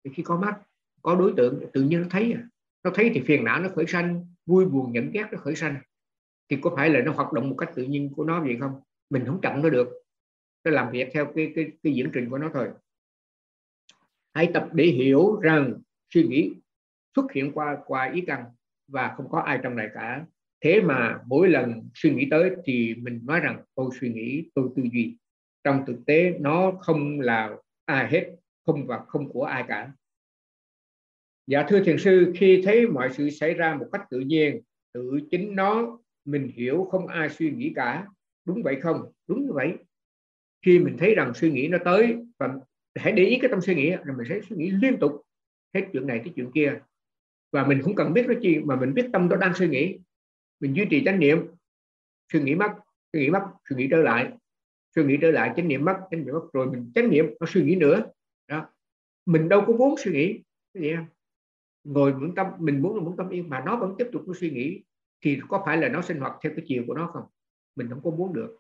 thì khi có mắt có đối tượng tự nhiên nó thấy à. nó thấy thì phiền não nó khởi sanh vui buồn nhẫn ghét nó khởi sanh. Thì có phải là nó hoạt động một cách tự nhiên của nó vậy không? Mình không chặn nó được. Nó làm việc theo cái cái, cái diễn trình của nó thôi. Hãy tập để hiểu rằng suy nghĩ xuất hiện qua qua ý căn và không có ai trong này cả. Thế mà mỗi lần suy nghĩ tới thì mình nói rằng, tôi suy nghĩ, tôi tư duy. Trong thực tế, nó không là ai hết, không và không của ai cả. Dạ thưa thiền sư, khi thấy mọi sự xảy ra một cách tự nhiên, tự chính nó, mình hiểu không ai suy nghĩ cả. Đúng vậy không? Đúng như vậy. Khi mình thấy rằng suy nghĩ nó tới, và hãy để ý cái tâm suy nghĩ rồi mình sẽ suy nghĩ liên tục hết chuyện này tới chuyện kia và mình không cần biết cái chi mà mình biết tâm đó đang suy nghĩ. Mình duy trì chánh niệm suy nghĩ mất suy nghĩ mất suy nghĩ trở lại. Suy nghĩ trở lại chánh niệm mất chánh niệm mất rồi mình chánh niệm nó suy nghĩ nữa. Đó. Mình đâu có muốn suy nghĩ cái gì không ngồi muốn tâm mình muốn là muốn tâm yên mà nó vẫn tiếp tục nó suy nghĩ thì có phải là nó sinh hoạt theo cái chiều của nó không? Mình không có muốn được.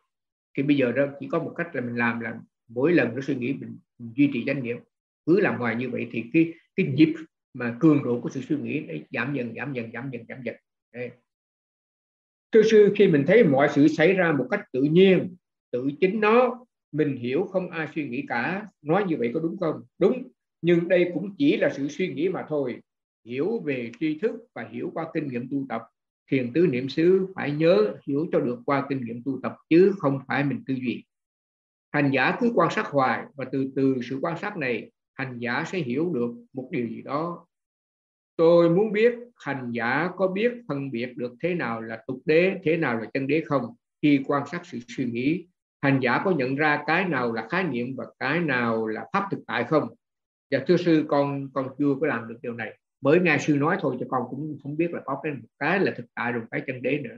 Thì bây giờ đó chỉ có một cách là mình làm là mỗi lần nó suy nghĩ mình, mình duy trì chánh niệm. Cứ làm hoài như vậy thì cái cái nhịp mà cường độ của sự suy nghĩ đấy giảm dần giảm dần giảm dần giảm dần. Đấy. Thưa sư, khi mình thấy mọi sự xảy ra một cách tự nhiên, tự chính nó, mình hiểu không ai suy nghĩ cả. Nói như vậy có đúng không? Đúng, nhưng đây cũng chỉ là sự suy nghĩ mà thôi. Hiểu về tri thức và hiểu qua kinh nghiệm tu tập. Thiền tứ niệm xứ phải nhớ, hiểu cho được qua kinh nghiệm tu tập, chứ không phải mình tư duy. Hành giả cứ quan sát hoài và từ từ sự quan sát này hành giả sẽ hiểu được một điều gì đó. Tôi muốn biết hành giả có biết phân biệt được thế nào là tục đế, thế nào là chân đế không? Khi quan sát sự suy nghĩ, hành giả có nhận ra cái nào là khái niệm và cái nào là pháp thực tại không? Và thưa sư, con con chưa có làm được điều này. Mới nghe sư nói thôi cho con cũng không biết là có cái một cái là thực tại rồi cái chân đế nữa.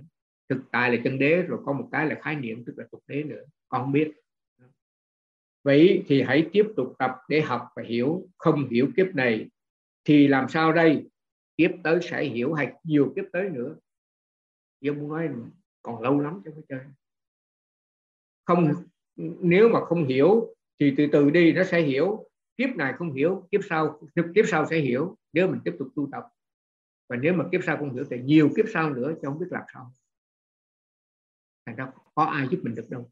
Thực tại là chân đế, rồi có một cái là khái niệm, tức là tục đế nữa. Con không biết vậy thì hãy tiếp tục tập để học và hiểu, không hiểu kiếp này. Thì làm sao đây? Kiếp tới sẽ hiểu hay nhiều kiếp tới nữa? Chứ muốn nói còn lâu lắm cho mới chơi. Không, nếu mà không hiểu thì từ từ đi, nó sẽ hiểu. Kiếp này không hiểu, kiếp sau kiếp sau sẽ hiểu nếu mình tiếp tục tu tập. Và nếu mà kiếp sau không hiểu thì nhiều kiếp sau nữa chứ không biết làm sao. Thành ra có ai giúp mình được đâu?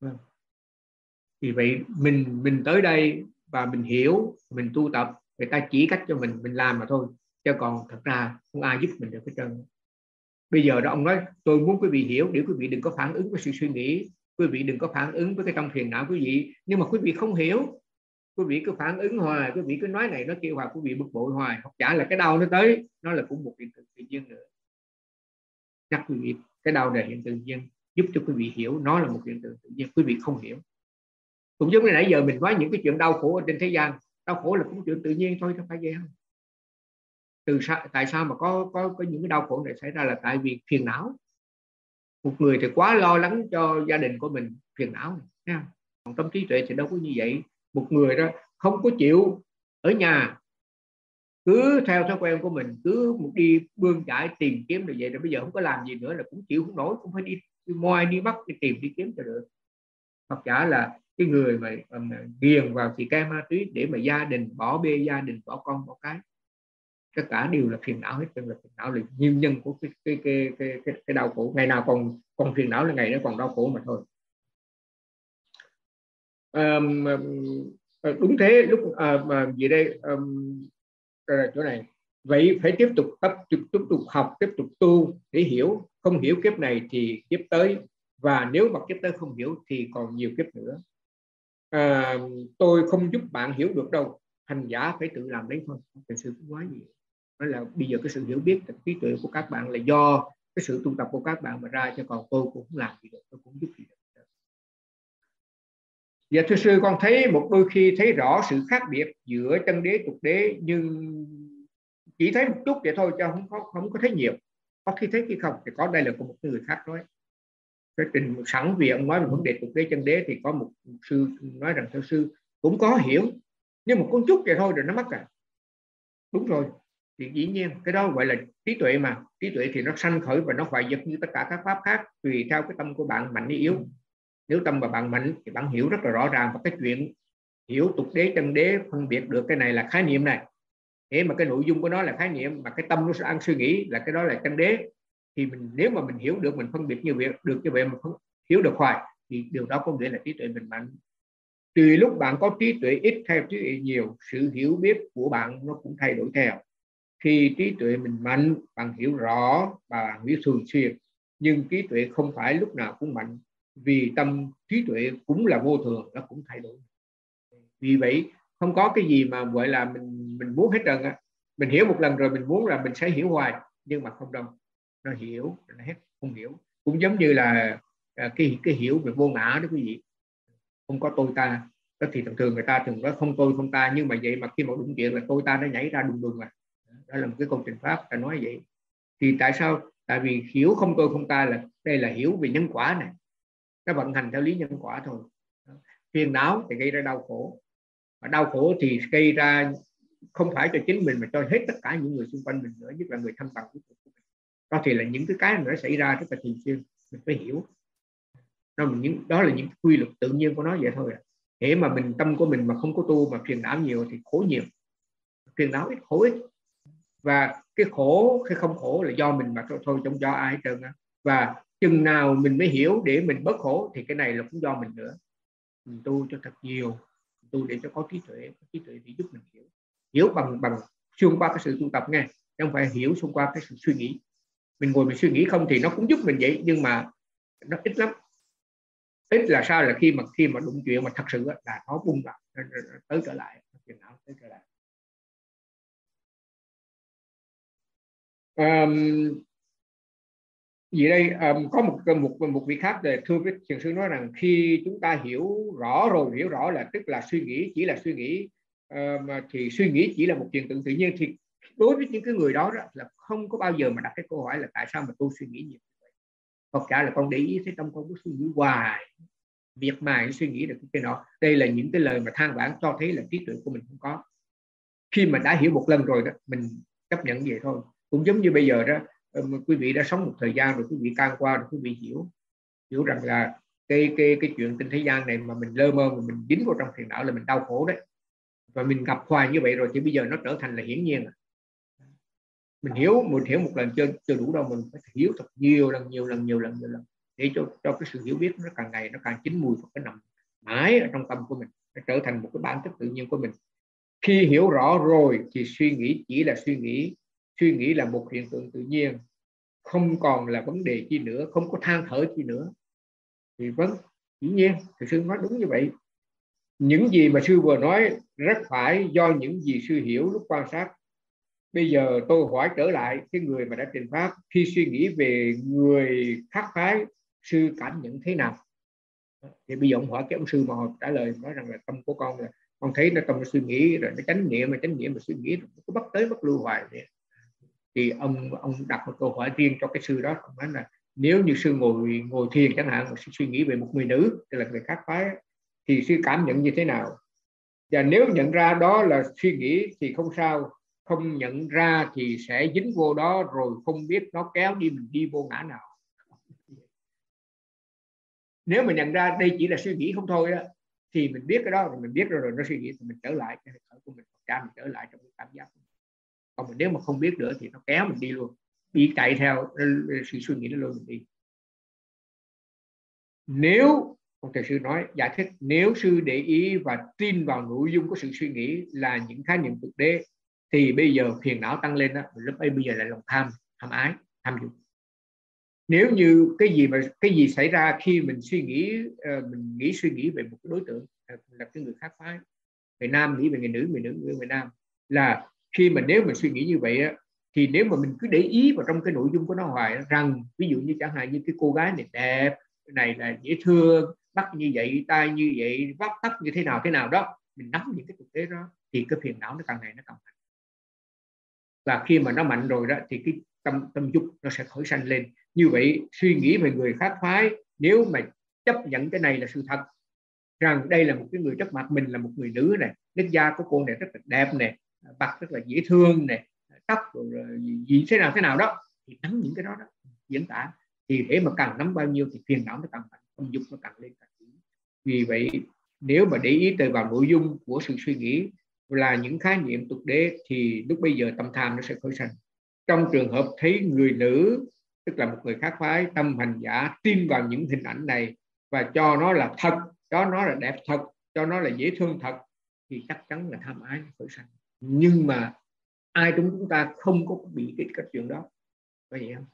Vâng thì vậy, mình mình tới đây và mình hiểu, mình tu tập, người ta chỉ cách cho mình mình làm mà thôi. Chứ còn thật ra không ai giúp mình được hết trơn. Bây giờ đó ông nói, tôi muốn quý vị hiểu để quý vị đừng có phản ứng với sự suy nghĩ, quý vị đừng có phản ứng với cái trong phiền não quý vị. Nhưng mà quý vị không hiểu, quý vị cứ phản ứng hoài, quý vị cứ nói này, nói kia hoài, quý vị bực bội hoài. Hoặc giả là cái đau nó tới, nó là cũng một hiện tượng tự nhiên nữa. Nhắc quý vị, cái đau là hiện tượng tự nhiên, giúp cho quý vị hiểu, nó là một hiện tượng tự nhiên, quý vị không hiểu cũng giống như nãy giờ mình nói những cái chuyện đau khổ ở trên thế gian đau khổ là cũng chuyện tự nhiên thôi không phải vậy không? Từ sao tại sao mà có có có những cái đau khổ này xảy ra là tại vì phiền não. Một người thì quá lo lắng cho gia đình của mình phiền não này, còn tâm trí tuệ thì đâu có như vậy. Một người đó không có chịu ở nhà cứ theo thói quen của mình cứ một đi bươn chải tìm kiếm được vậy rồi bây giờ không có làm gì nữa là cũng chịu không nổi cũng phải đi, đi moi đi bắt đi tìm đi kiếm cho được. Hoặc giả là cái người mà, mà ghiền vào thì cai ma túy để mà gia đình bỏ bê gia đình bỏ con bỏ cái. Tất cả đều là phiền não hết trơn là phiền não là nguyên nhân của cái cái cái cái, cái, cái đau khổ ngày nào còn còn phiền não là ngày nó còn đau khổ mà thôi. Um, đúng thế lúc uh, mà gì đây um, chỗ này. Vậy phải tiếp tục tập tiếp, tiếp tục học tiếp tục tu để hiểu. Không hiểu kiếp này thì kiếp tới. Và nếu mà kiếp tới không hiểu thì còn nhiều kiếp nữa à, tôi không giúp bạn hiểu được đâu. Hành giả phải tự làm đấy thôi thực sự quá gì. Đó là bây giờ cái sự hiểu biết trí tuệ của các bạn là do cái sự tu tập của các bạn mà ra cho còn tôi cũng không làm gì được tôi cũng giúp gì được. Dạ thưa sư con thấy một đôi khi thấy rõ sự khác biệt giữa chân đế tục đế nhưng chỉ thấy một chút vậy thôi cho không có không có thấy nhiều. Có khi thấy khi không thì có đây là của một người khác nói cái trình sẵn vì ông nói về vấn đề tục đế chân đế thì có một sư nói rằng theo sư cũng có hiểu nhưng một con chút vậy thôi rồi nó mất à. Đúng rồi thì dĩ nhiên cái đó gọi là trí tuệ mà. Trí tuệ thì nó sanh khởi và nó hoại diệt như tất cả các pháp khác tùy theo cái tâm của bạn mạnh hay yếu. Nếu tâm và bạn mạnh thì bạn hiểu rất là rõ ràng và cái chuyện hiểu tục đế chân đế phân biệt được cái này là khái niệm này. Thế mà cái nội dung của nó là khái niệm mà cái tâm nó sẽ ăn suy nghĩ là cái đó là chân đế thì mình, nếu mà mình hiểu được, mình phân biệt như vậy, được như vậy mà phân hiểu được hoài, thì điều đó có nghĩa là trí tuệ mình mạnh. Tùy lúc bạn có trí tuệ ít hay trí tuệ nhiều, sự hiểu biết của bạn nó cũng thay đổi theo. Khi trí tuệ mình mạnh, bạn hiểu rõ và bạn hiểu thường xuyên, nhưng trí tuệ không phải lúc nào cũng mạnh, vì tâm trí tuệ cũng là vô thường, nó cũng thay đổi. Vì vậy, không có cái gì mà, gọi là, mình mình muốn hết trơn á. Mình hiểu một lần rồi mình muốn là mình sẽ hiểu hoài, nhưng mà không đâu nó hiểu nó hết không hiểu. Cũng giống như là à, cái cái hiểu về vô ngã đó quý vị. Không có tôi ta. Đó thì thường thường người ta thường nói không tôi không ta. Nhưng mà vậy mà khi mà đúng chuyện là tôi ta nó nhảy ra đùng đùng à. Đó là một cái công trình pháp ta nói vậy. Thì tại sao? Tại vì hiểu không tôi không ta là đây là hiểu về nhân quả này. Nó vận hành theo lý nhân quả thôi. Phiền não thì gây ra đau khổ. Và đau khổ thì gây ra không phải cho chính mình mà cho hết tất cả những người xung quanh mình nữa nhất là người thân bằng của mình đó thì là những cái cái nó xảy ra rất là thường xuyên mình phải hiểu. Đó là những đó là những quy luật tự nhiên của nó vậy thôi à. Mà mình tâm của mình mà không có tu mà phiền não nhiều thì khổ nhiều. Phiền não ít khổ ít. Và cái khổ cái không khổ là do mình mà thôi, thôi không do ai hết trơn á. Và chừng nào mình mới hiểu để mình bớt khổ thì cái này là cũng do mình nữa. Mình tu cho thật nhiều tu để cho có trí tuệ có trí tuệ để giúp mình hiểu. Hiểu bằng bằng xuyên qua cái sự tu tập nghe không phải hiểu xung qua cái sự suy nghĩ mình ngồi mình suy nghĩ không thì nó cũng giúp mình vậy nhưng mà nó ít lắm. Ít là sao là khi mà khi mà đụng chuyện mà thật sự là nó bung ra tới trở lại chuyện nào tới trở lại. Um, vì đây? Um, có một một một vị khác để thưa với thiền sư nói rằng khi chúng ta hiểu rõ rồi hiểu rõ là tức là suy nghĩ chỉ là suy nghĩ um, thì suy nghĩ chỉ là một chuyện tự tự nhiên thì đối với những cái người đó, đó là không có bao giờ mà đặt cái câu hỏi là tại sao mà tôi suy nghĩ nhiều vậy? Hoặc cả là con để ý thấy trong con có suy nghĩ hoài. Việc mà suy nghĩ được cái nọ. đây là những cái lời mà than vãn cho thấy là trí tuệ của mình không có. Khi mà đã hiểu một lần rồi đó mình chấp nhận vậy thôi. Cũng giống như bây giờ đó ờ, quý vị đã sống một thời gian rồi quý vị can qua rồi quý vị hiểu hiểu rằng là cái cái cái chuyện trên thế gian này mà mình lơ mơ mà mình dính vào trong phiền não là mình đau khổ đấy. Và mình gặp hoài như vậy rồi thì bây giờ nó trở thành là hiển nhiên mình hiểu mình hiểu một lần chưa chưa đủ đâu, mình phải hiểu thật nhiều lần nhiều lần nhiều lần nhiều lần. Để cho cho cái sự hiểu biết nó càng ngày nó càng chín mùi và cái nằm mãi ở trong tâm của mình. Nó trở thành một cái bản chất tự nhiên của mình. Khi hiểu rõ rồi thì suy nghĩ chỉ là suy nghĩ suy nghĩ là một hiện tượng tự nhiên, không còn là vấn đề chi nữa, không có than thở chi nữa. Thì vẫn dĩ nhiên thì sư nói đúng như vậy. Những gì mà sư vừa nói rất phải do những gì sư hiểu lúc quan sát bây giờ tôi hỏi trở lại cái người mà đã trình pháp, khi suy nghĩ về người khác phái, sư cảm nhận thế nào? Thì bây giờ ông hỏi cái ông sư mà họ trả lời, nói rằng là tâm của con là, con thấy nó trong suy nghĩ, rồi nó chánh niệm, mà chánh niệm mà suy nghĩ nó cứ bắt tới bắt lưu hoài vậy. Thì ông ông đặt một câu hỏi riêng cho cái sư đó, ông nói là nếu như sư ngồi ngồi thiền chẳng hạn, mà suy nghĩ về một người nữ, tức là người khác phái, thì sư cảm nhận như thế nào? Và nếu nhận ra đó là suy nghĩ thì không sao không nhận ra thì sẽ dính vô đó rồi không biết nó kéo đi, mình đi vô ngã nào. Nếu mình nhận ra đây chỉ là suy nghĩ không thôi đó thì mình biết cái đó, rồi mình biết rồi rồi nó suy nghĩ thì mình trở lại, cái hơi của mình, cha mình trở lại trong cái cảm giác còn mình nếu mà không biết nữa thì nó kéo mình đi luôn, đi chạy theo sự suy nghĩ nó luôn mình đi. Nếu, ông thầy sư nói, giải thích, nếu sư để ý và tin vào nội dung của sự suy nghĩ là những khái niệm thực đế thì bây giờ phiền não tăng lên đó lúc ấy bây giờ là lòng tham tham ái tham dục. Nếu như cái gì mà cái gì xảy ra khi mình suy nghĩ uh, mình nghĩ suy nghĩ về một đối tượng ờ, là cái người khác phái người nam nghĩ về người nữ người nữ nghĩ người nam là khi mà nếu mình suy nghĩ như vậy á, thì nếu mà mình cứ để ý vào trong cái nội dung của nó hoài rằng ví dụ như chẳng hạn như cái cô gái này đẹp này là dễ thương bắt như vậy tay như vậy vắt tóc như thế nào thế nào đó mình nắm những cái thực tế đó thì cái phiền não nó càng ngày nó càng mạnh và khi mà nó mạnh rồi đó, thì cái tâm tâm dục nó sẽ khởi sanh lên. Như vậy, suy nghĩ về người khác phái, nếu mà chấp nhận cái này là sự thật, rằng đây là một cái người trước mặt mình, là một người nữ này nước da của cô này rất là đẹp này mặt rất là dễ thương này tóc rồi gì thế nào thế nào đó, thì nắm những cái đó đó, diễn tả. Thì để mà càng nắm bao nhiêu thì phiền não nó càng mạnh, tâm dục nó càng lên càng vì vậy, nếu mà để ý từ vào nội dung của sự suy nghĩ là những khái niệm tục đế thì lúc bây giờ tâm tham nó sẽ khởi sanh. Trong trường hợp thấy người nữ tức là một người khác phái tâm hành giả tin vào những hình ảnh này và cho nó là thật cho nó là đẹp thật cho nó là dễ thương thật thì chắc chắn là tham ái khởi sanh. Nhưng mà ai trong chúng ta không có bị cái, cái chuyện đó? Có gì không?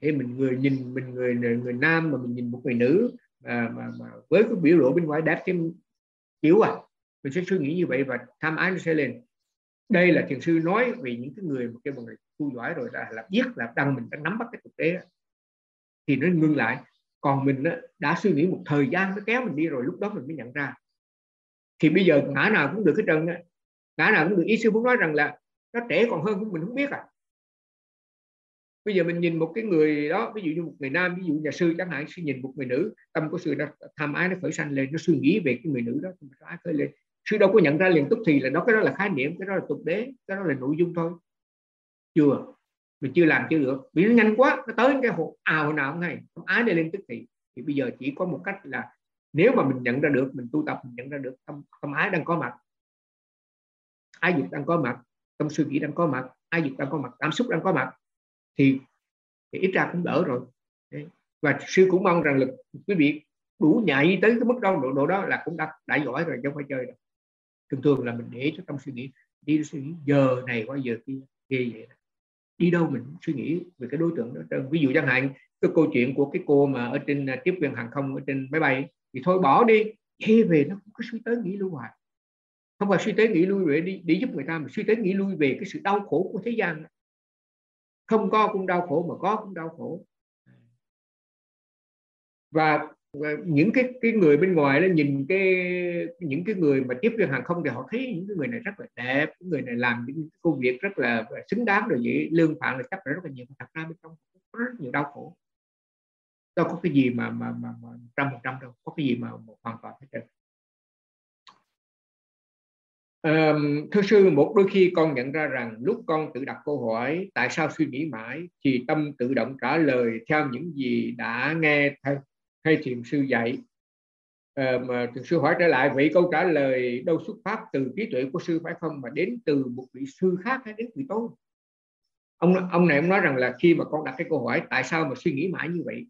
Thế mình người nhìn mình người người nam mà mình nhìn một người nữ mà, mà, mà với cái biểu lộ bên ngoài đẹp thêm kiểu à mình sẽ suy nghĩ như vậy và tham ái nó sẽ lên. Đây là thiền sư nói về những cái người mà cái người tu giỏi rồi là, là biết là đang mình đã nắm bắt cái thực tế đó. thì nó ngưng lại. Còn mình đó, đã suy nghĩ một thời gian nó kéo mình đi rồi lúc đó mình mới nhận ra. Thì bây giờ ngã nào cũng được cái trơn ngã nào cũng được. Ý sư muốn nói rằng là nó trẻ còn hơn mình không biết à. Bây giờ mình nhìn một cái người đó ví dụ như một người nam ví dụ nhà sư chẳng hạn sư nhìn một người nữ tâm của sư nó tham ái nó khởi sanh lên nó suy nghĩ về cái người nữ đó nó ái khởi lên sư đâu có nhận ra liền tức thì là đó cái đó là khái niệm cái đó là tục đế cái đó là nội dung thôi. Chưa mình chưa làm chưa được. Vì nó nhanh quá nó tới cái à, hồ ào nào cũng không ái để lên tức thì thì bây giờ chỉ có một cách là nếu mà mình nhận ra được mình tu tập mình nhận ra được tâm, tâm ái đang có mặt. Ái dục đang có mặt tâm suy nghĩ đang có mặt ái dục đang có mặt cảm xúc đang có mặt thì, thì ít ra cũng đỡ rồi. Và sư cũng mong rằng là quý vị đủ nhạy tới cái mức độ độ, độ đó là cũng đã đã giỏi rồi chứ không phải chơi đâu thường thường là mình để cho tâm suy nghĩ, đi suy nghĩ giờ này qua giờ kia, ghê vậy đi đâu mình suy nghĩ về cái đối tượng đó. Ví dụ chẳng hạn, cái câu chuyện của cái cô mà ở trên à, tiếp viên hàng không ở trên máy bay thì thôi bỏ đi khi về nó cũng có suy tới nghĩ lưu hoài. Không phải suy tới nghĩ lui về đi để giúp người ta, mà suy tới nghĩ lui về cái sự đau khổ của thế gian không có cũng đau khổ, mà có cũng đau khổ. Và những cái cái người bên ngoài nó nhìn cái những cái người mà tiếp viên hàng không thì họ thấy những cái người này rất là đẹp những người này làm những công việc rất là xứng đáng rồi vậy. Lương phạm là chắc là rất là nhiều thật ra bên trong có rất nhiều đau khổ. Đâu có cái gì mà mà mà trăm phần trăm đâu có cái gì mà một hoàn toàn hết trơn. Um, thưa sư một đôi khi con nhận ra rằng lúc con tự đặt câu hỏi tại sao suy nghĩ mãi? thì tâm tự động trả lời theo những gì đã nghe thầy hay thiền sư dạy. À, mà thiền sư hỏi trở lại vậy câu trả lời đâu xuất phát từ trí tuệ của sư phải không mà đến từ một vị sư khác hay đến từ tôi? Ông ông này ông nói rằng là khi mà con đặt cái câu hỏi tại sao mà suy nghĩ mãi như vậy?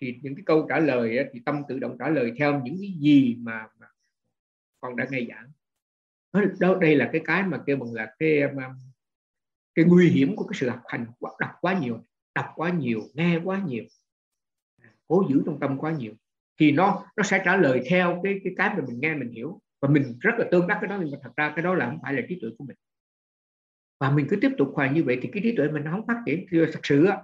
Thì những cái câu trả lời thì tâm tự động trả lời theo những cái gì mà, mà con đã nghe giảng. Đó đây là cái cái mà kêu bằng là cái um, um, cái nguy hiểm của cái sự học hành đọc quá nhiều đọc quá nhiều nghe quá nhiều cố giữ trong tâm quá nhiều thì nó nó sẽ trả lời theo cái cái cái mà mình nghe mình hiểu. Và mình rất là tương đắc cái đó nhưng mà thật ra cái đó là không phải là trí tuệ của mình. Và mình cứ tiếp tục hoài như vậy thì cái trí tuệ mình nó không phát triển. Chưa thật sự á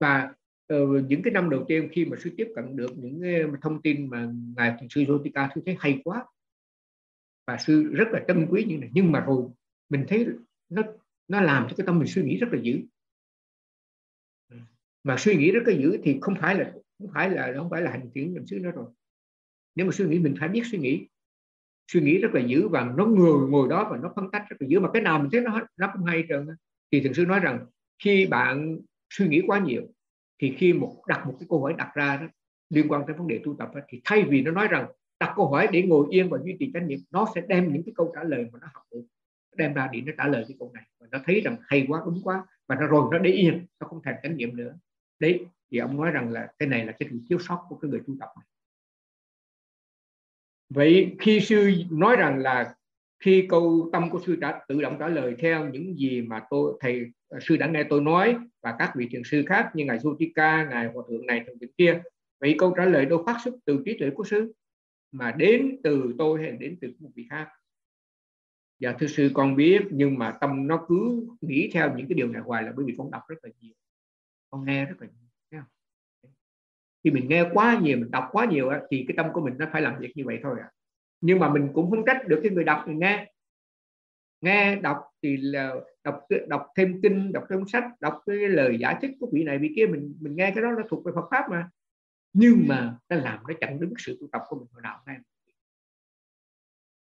và uh, những cái năm đầu tiên khi mà sư tiếp cận được những uh, thông tin mà ngài thiền sư Jotika sư thấy hay quá và sư rất là trân quý như này. Nhưng mà rồi mình thấy nó nó làm cho cái tâm mình suy nghĩ rất là dữ mà suy nghĩ rất là dữ thì không phải là không phải là không phải là hành chuyển làm xứ nữa rồi. Nếu mà suy nghĩ mình phải biết suy nghĩ. Suy nghĩ rất là dữ và nó ngồi ngồi đó và nó phân tách rất là dữ. Mà cái nào mình thấy nó nó không hay trơn thì thường sư nói rằng khi bạn suy nghĩ quá nhiều thì khi một đặt một cái câu hỏi đặt ra đó, liên quan tới vấn đề tu tập đó, thì thay vì nó nói rằng đặt câu hỏi để ngồi yên và duy trì chánh niệm nó sẽ đem những cái câu trả lời mà nó học được đem ra để nó trả lời cái câu này. Và nó thấy rằng hay quá đúng quá và nó rồi nó để yên nó không thèm chánh niệm nữa đấy thì ông nói rằng là cái này là cái sự thiếu sót của cái người tu tập này. Vậy khi sư nói rằng là khi câu tâm của sư đã tự động trả lời theo những gì mà tôi thầy sư đã nghe tôi nói và các vị thiền sư khác như ngài Sutika, ngài hòa thượng này thượng kia vậy câu trả lời đâu phát xuất từ trí tuệ của sư mà đến từ tôi hay đến từ một vị khác? Dạ thưa sư con biết nhưng mà tâm nó cứ nghĩ theo những cái điều này hoài là bởi vì con đọc rất là nhiều con nghe rất là nhiều khi mình nghe quá nhiều, mình đọc quá nhiều thì cái tâm của mình nó phải làm việc như vậy thôi à. nhưng mà mình cũng không trách được cái người đọc người nghe. Nghe, đọc thì là đọc đọc thêm kinh, đọc thêm sách, đọc cái lời giải thích của vị này vị kia, mình mình nghe cái đó nó thuộc về Phật pháp mà. Nhưng mà nó làm nó chặn đứng sự tu tập của mình hồi nào ngay.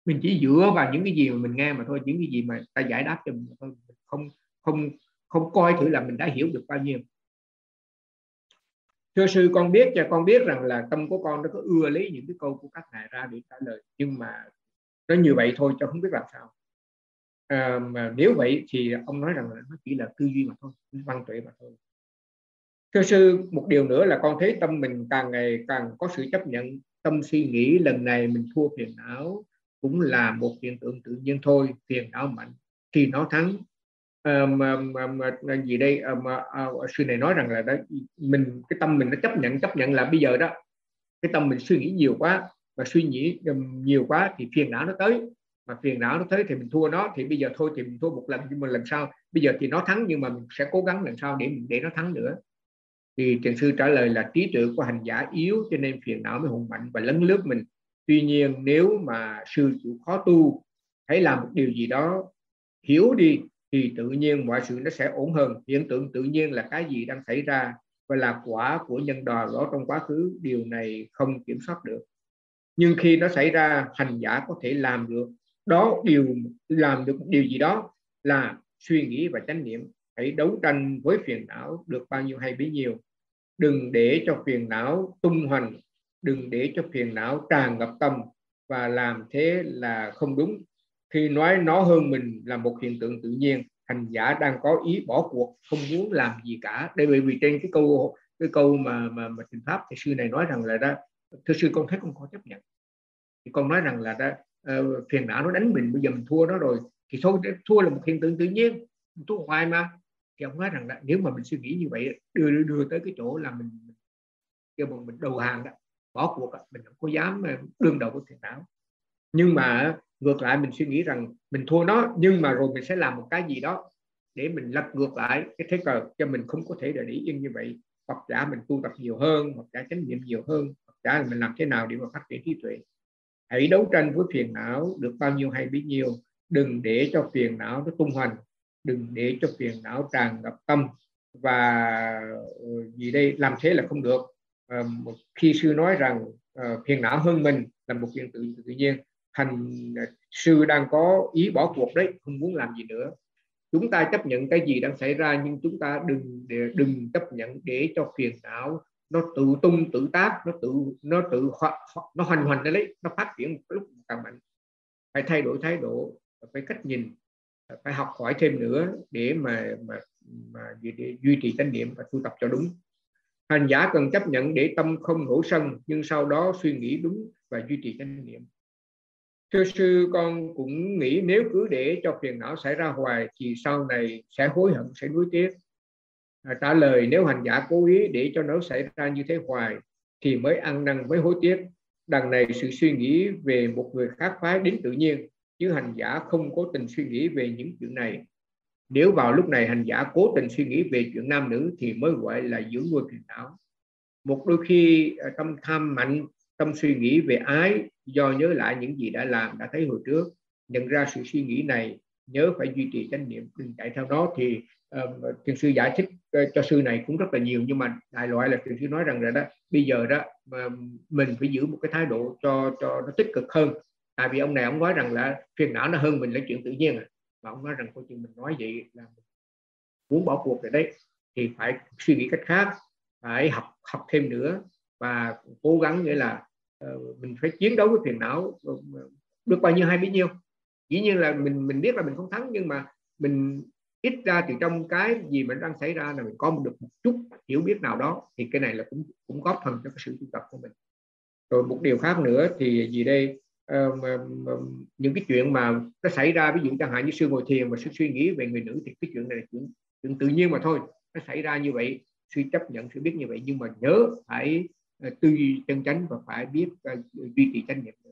Mình chỉ dựa vào những cái gì mà mình nghe mà thôi, những cái gì mà ta giải đáp cho mình thôi. Mình không không không coi thử là mình đã hiểu được bao nhiêu thưa sư con biết cho con biết rằng là tâm của con nó có ưa lấy những cái câu của các ngài ra để trả lời. Nhưng mà nó như vậy thôi cho không biết làm sao. À, mà nếu vậy thì ông nói rằng là nó chỉ là tư duy mà thôi văn tuệ mà thôi. Thưa sư một điều nữa là con thấy tâm mình càng ngày càng có sự chấp nhận tâm suy nghĩ lần này mình thua phiền não cũng là một hiện tượng tự nhiên thôi phiền não mạnh. Thì nó thắng à, mà, mà, mà à, gì đây? Um, mà à, sư này nói rằng là đó mình cái tâm mình nó chấp nhận chấp nhận là bây giờ đó. Cái tâm mình suy nghĩ nhiều quá và suy nghĩ nhiều quá thì phiền não nó tới. Mà phiền não nó tới thì mình thua nó thì bây giờ thôi thì mình thua một lần nhưng mà lần sau bây giờ thì nó thắng nhưng mà mình sẽ cố gắng lần sau để mình để nó thắng nữa. Thì thiền sư trả lời là trí tuệ của hành giả yếu cho nên phiền não mới hùng mạnh và lấn lướt mình. Tuy nhiên nếu mà sư chịu khó tu hãy làm một điều gì đó hiểu đi thì tự nhiên mọi sự nó sẽ ổn hơn. Hiện tượng tự nhiên là cái gì đang xảy ra và là quả của nhân đò đó trong quá khứ, điều này không kiểm soát được. Nhưng khi nó xảy ra, hành giả có thể làm được đó điều, làm được điều gì đó là suy nghĩ và chánh niệm. Hãy đấu tranh với phiền não được bao nhiêu hay bấy nhiêu. Đừng để cho phiền não tung hoành, đừng để cho phiền não tràn ngập tâm và làm thế là không đúng khi nói nó hơn mình là một hiện tượng tự nhiên hành giả đang có ý bỏ cuộc không muốn làm gì cả. Đây bởi vì trên cái câu cái câu mà mà, mà thiền pháp thì sư này nói rằng là đó thưa sư con thấy con có chấp nhận. Thì con nói rằng là đó uh, phiền não nó đánh mình bây giờ mình thua nó rồi. Thì thôi thua là một hiện tượng tự nhiên thua hoài mà. Thì ông nói rằng là nếu mà mình suy nghĩ như vậy đưa đưa, đưa tới cái chỗ là mình kêu bằng mình đầu hàng đó bỏ cuộc mình không có dám ờ, đương đầu với phiền não. Nhưng mà ngược lại mình suy nghĩ rằng mình thua nó nhưng mà rồi mình sẽ làm một cái gì đó để mình lật ngược lại cái thế cờ cho mình không có thể để ý yên như vậy. Hoặc giả mình tu tập nhiều hơn hoặc giả chánh niệm nhiều hơn hoặc giả mình làm thế nào để mà phát triển trí tuệ. Hãy đấu tranh với phiền não được bao nhiêu hay bấy nhiêu. Đừng để cho phiền não nó tung hoành. Đừng để cho phiền não tràn ngập tâm. Và ờ, gì đây làm thế là không được. À, khi sư nói rằng à, phiền não hơn mình là một hiện tượng tự nhiên thành à, sư đang có ý bỏ cuộc đấy không muốn làm gì nữa. Chúng ta chấp nhận cái gì đang xảy ra nhưng chúng ta đừng để, đừng chấp nhận để cho phiền não nó tự tung tự tác nó tự nó tự nó hoành hoành đấy nó phát triển một lúc càng mạnh. Phải thay đổi thái độ phải cách nhìn phải học hỏi thêm nữa để mà mà, mà để duy trì chánh niệm và tu tập cho đúng. Hành giả cần chấp nhận để tâm không nổi sân nhưng sau đó suy nghĩ đúng và duy trì chánh niệm thưa sư con cũng nghĩ nếu cứ để cho phiền não xảy ra hoài thì sau này sẽ hối hận sẽ nuối tiếc. À, trả lời nếu hành giả cố ý để cho nó xảy ra như thế hoài thì mới ăn năn mới hối tiếc. Đằng này sự suy nghĩ về một người khác phái đến tự nhiên chứ hành giả không cố tình suy nghĩ về những chuyện này. Nếu vào lúc này hành giả cố tình suy nghĩ về chuyện nam nữ thì mới gọi là dưỡng nuôi phiền não. Một đôi khi à, tâm tham mạnh tâm suy nghĩ về ái do nhớ lại những gì đã làm đã thấy hồi trước. Nhận ra sự suy nghĩ này nhớ phải duy trì chánh niệm đừng chạy theo đó thì uh, thiền sư giải thích uh, cho sư này cũng rất là nhiều nhưng mà đại loại là thiền sư nói rằng là đó bây giờ đó uh, mình phải giữ một cái thái độ cho cho nó tích cực hơn. Tại vì ông này ông nói rằng là phiền não nó hơn mình là chuyện tự nhiên à. và ông nói rằng câu chuyện mình nói vậy là muốn bỏ cuộc rồi đấy. Thì phải suy nghĩ cách khác phải học học thêm nữa và cố gắng nghĩa là Ờ, mình phải chiến đấu với phiền não ờ, được bao nhiêu hay bấy nhiêu. Dĩ nhiên là mình mình biết là mình không thắng nhưng mà mình ít ra từ trong cái gì mà đang xảy ra là mình có được một chút hiểu biết nào đó thì cái này là cũng cũng góp phần cho cái sự tu tập của mình. Rồi một điều khác nữa thì gì đây? Uh, những cái chuyện mà nó xảy ra ví dụ chẳng hạn như sư ngồi thiền mà sư suy nghĩ về người nữ thì cái chuyện này là chuyện, chuyện tự nhiên mà thôi nó xảy ra như vậy suy chấp nhận sự biết như vậy nhưng mà nhớ phải Ờ, tư duy chân chánh và phải biết ờ, duy trì trách nhiệm. nữa.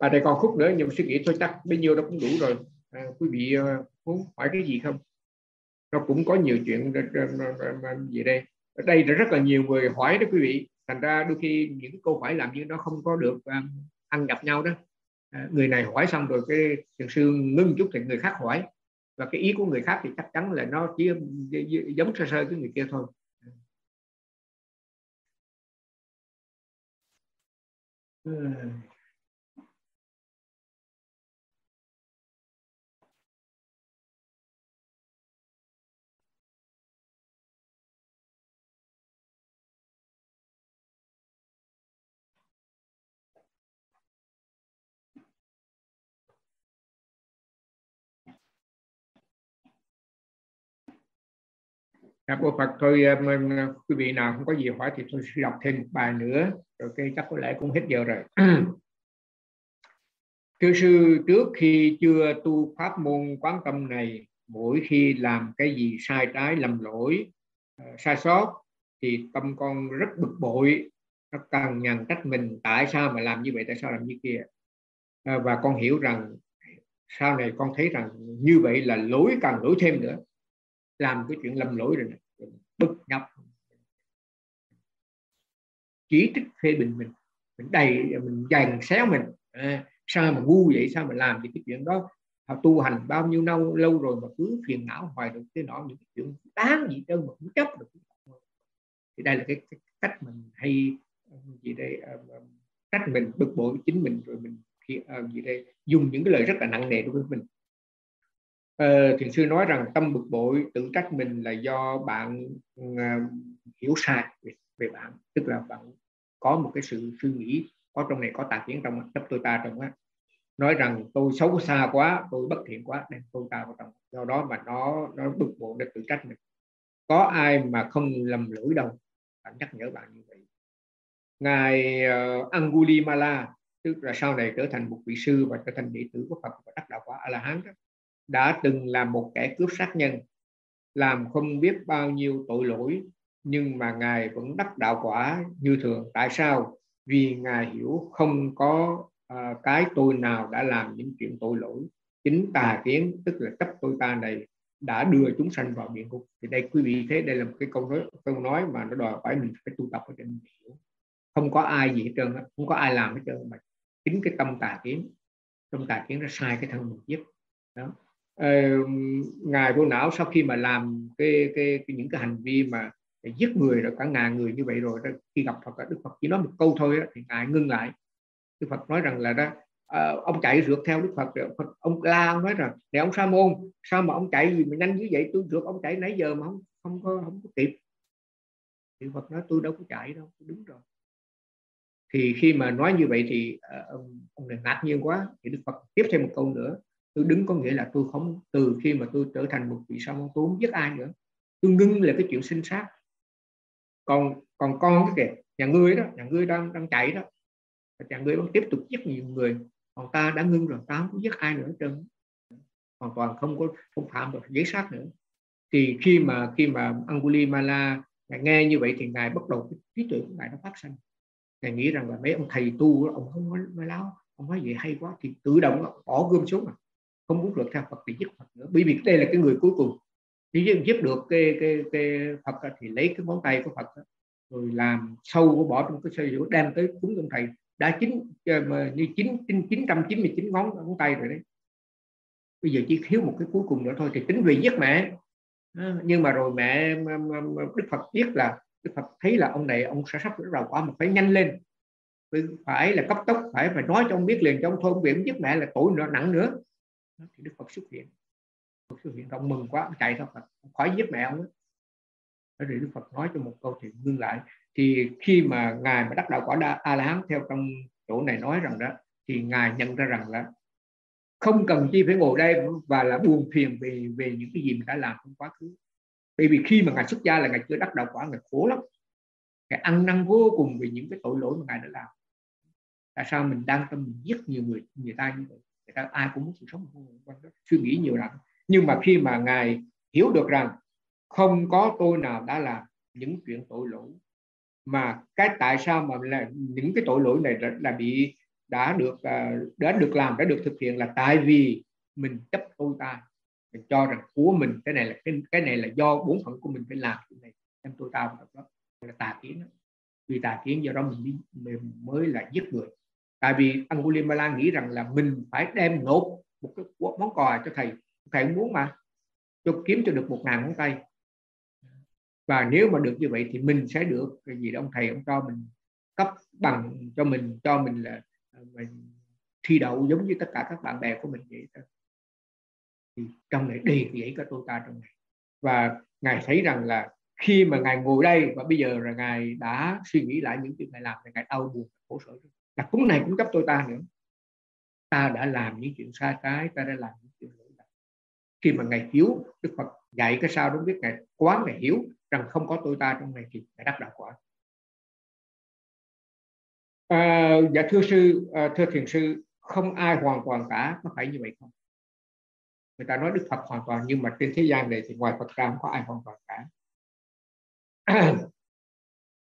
Và đây còn khúc nữa nhưng suy nghĩ thôi chắc bấy nhiêu đó cũng đủ rồi. À, quý vị muốn hỏi cái gì không? Nó cũng có nhiều chuyện gì đây. Ở đây rất là nhiều người hỏi đó quý vị. Thành ra đôi khi những câu hỏi làm như nó không có được um, ăn gặp nhau đó. À, người này hỏi xong rồi cái thiền sư ngưng chút thì người khác hỏi. Và cái ý của người khác thì chắc chắn là nó chỉ giống sơ sơ cái người kia thôi. 对。Dạ cô Phật thôi ờ, ờ, quý vị nào không có gì hỏi thì tôi sẽ đọc thêm một bài nữa. Rồi cái chắc có lẽ cũng hết giờ rồi. Thưa sư trước khi chưa tu pháp môn quán tâm này mỗi khi làm cái gì sai trái lầm lỗi ờ, sai sót thì tâm con rất bực bội. Nó càng nhằn trách mình tại sao mà làm như vậy tại sao làm như kia. Ờ, và con hiểu rằng sau này con thấy rằng như vậy là lỗi càng lỗi thêm nữa làm cái chuyện lầm lỗi rồi này bực nhọc. Chỉ trích phê bình mình. Mình đầy mình dàn xéo mình. À, sao mà ngu vậy? Sao mà làm những cái chuyện đó? Họ tu hành bao nhiêu lâu lâu rồi mà cứ phiền não hoài được cái nọ những cái chuyện đáng gì đâu mà cũng chấp được. Thì đây là cái, cái cách mình hay ờ, gì đây ờ, ờ, cách mình bực bội chính mình rồi mình khi uh, gì đây dùng những cái lời rất là nặng nề đối với mình uh, thiền sư nói rằng tâm bực bội tự trách mình là do bạn uh, hiểu sai về, về bạn. Tức là bạn có một cái sự suy nghĩ có trong này có tà kiến trong chấp tôi ta trong á nói rằng tôi xấu xa quá tôi bất thiện quá đem tôi ta vào trong do đó mà nó nó bực bội để tự trách mình. Có ai mà không lầm lỗi đâu bạn nhắc nhở bạn như vậy. Ngài uh, Angulimala tức là sau này trở thành một vị sư và trở thành đệ tử của Phật và đắc đạo quả A La Hán đã từng là một kẻ cướp sát nhân làm không biết bao nhiêu tội lỗi nhưng mà ngài vẫn đắc đạo quả như thường. Tại sao? Vì ngài hiểu không có uh, cái tôi nào đã làm những chuyện tội lỗi. Chính tà kiến tức là chấp tôi ta này đã đưa chúng sanh vào địa ngục. Thì đây quý vị thấy đây là một cái câu nói câu nói mà nó đòi hỏi mình phải tu tập để mình hiểu. Không có ai gì hết trơn không có ai làm hết trơn mà chính cái tâm tà kiến tâm tà kiến nó sai cái thân mình giết đó. Ờ, ngài vô não sau khi mà làm cái, cái, cái những cái hành vi mà giết người rồi cả ngàn người như vậy rồi đó, khi gặp Phật Đức Phật chỉ nói một câu thôi đó, thì ngài ngưng lại. Đức Phật nói rằng là đó uh, ông chạy rượt theo Đức Phật, Phật ông la ông nói rằng để ông sa môn sao mà ông chạy gì mà nhanh như vậy? Tôi rượt ông chạy nãy giờ mà không không có không có kịp. Thì Phật nói tôi đâu có chạy đâu tôi đứng rồi. Thì khi mà nói như vậy thì uh, ông, ông này ngạc nhiên quá. Thì Đức Phật tiếp thêm một câu nữa tôi đứng có nghĩa là tôi không từ khi mà tôi trở thành một vị sa môn tôi không giết ai nữa. Tôi ngưng là cái chuyện sinh sát. Còn còn con cái kìa nhà ngươi đó nhà ngươi đang đang chạy đó. Nhà ngươi vẫn tiếp tục giết nhiều người. Còn ta đã ngưng rồi ta không có giết ai nữa trơn. Hoàn toàn không có không phạm được giấy sát nữa. Thì khi mà khi mà Angulimala ngài nghe như vậy thì ngài bắt đầu cái trí tuệ của ngài nó phát sinh. Ngài nghĩ rằng là mấy ông thầy tu ông không nói, nói láo ông nói vậy hay quá thì tự động bỏ gươm xuống mà không muốn được theo Phật thì giết Phật nữa. Bởi vì đây là cái người cuối cùng. Chỉ giúp được cái cái cái Phật thì lấy cái ngón tay của Phật rồi làm sâu của bỏ trong cái sợi dữ đem tới cúng ông thầy. Đã chín ờ, như chín chín trăm chín mươi chín ngón ngón tay rồi đấy. Bây giờ chỉ thiếu một cái cuối cùng nữa thôi, thì tính về giết mẹ. Nhưng mà rồi mẹ Đức Phật biết là, Đức Phật thấy là ông này, ông sẽ sắp đầu quả mà phải nhanh lên. Phải là cấp tốc, phải phải nói cho ông biết liền, cho ông thôi, ông viện giết mẹ là tội nữa nặng nữa thì Đức Phật xuất hiện. Phật xuất hiện. Ông mừng quá, ông chạy theo Phật. Khỏi giết mẹ ông đó. rồi Đức Phật nói cho một câu thì ngưng lại. Thì khi mà ngài mà đắc đạo quả đa a la hán theo trong chỗ này nói rằng đó, thì ngài nhận ra rằng là không cần chi phải ngồi đây và là buồn phiền về về những cái gì mình đã làm trong quá khứ. Bởi vì khi mà ngài xuất gia là ngài chưa đắc đạo quả, ngài khổ lắm. Ngài ăn năn vô cùng vì những cái tội lỗi mà ngài đã làm. Tại sao mình đang tâm mình giết nhiều người người ta như vậy? Ai cũng muốn sự sống suy nghĩ nhiều lắm. Nhưng mà khi mà ngài hiểu được rằng không có tôi nào đã làm những chuyện tội lỗi mà cái tại sao mà là những cái tội lỗi này là, là bị đã được à, đã được làm đã được thực hiện là tại vì mình chấp tôi ta. Mình cho rằng của mình cái này là cái, cái này là do bốn phận của mình phải làm cái này em tôi ta đó là tà kiến đó. vì tà kiến do đó mình, mình mới là giết người tại vì Angulimala nghĩ rằng là mình phải đem nộp một cái món quà cho thầy. Thầy muốn mà cho kiếm cho được một ngàn ngón tay. Và nếu mà được như vậy thì mình sẽ được cái gì đó. Ông thầy ông cho mình cấp bằng cho mình cho mình là à, mình thi đậu giống như tất cả các bạn bè của mình vậy thôi. Thì trong này đầy vậy có tôi ta trong này. Và ngài thấy rằng là khi mà ngài ngồi đây, và bây giờ là ngài đã suy nghĩ lại những chuyện ngài làm thì ngài đau buồn khổ sở là cúng này cũng cấp tôi ta nữa. Ta đã làm những chuyện sai trái ta đã làm những chuyện lỗi lầm. Khi mà ngài hiếu đức phật dạy cái sao đúng biết ngài quán ngài hiểu rằng không có tôi ta trong này thì ngài đắc đạo quả. À, dạ thưa sư à, thưa thiền sư không ai hoàn toàn cả có phải như vậy không? Người ta nói đức phật hoàn toàn nhưng mà trên thế gian này thì ngoài phật ra không có ai hoàn toàn cả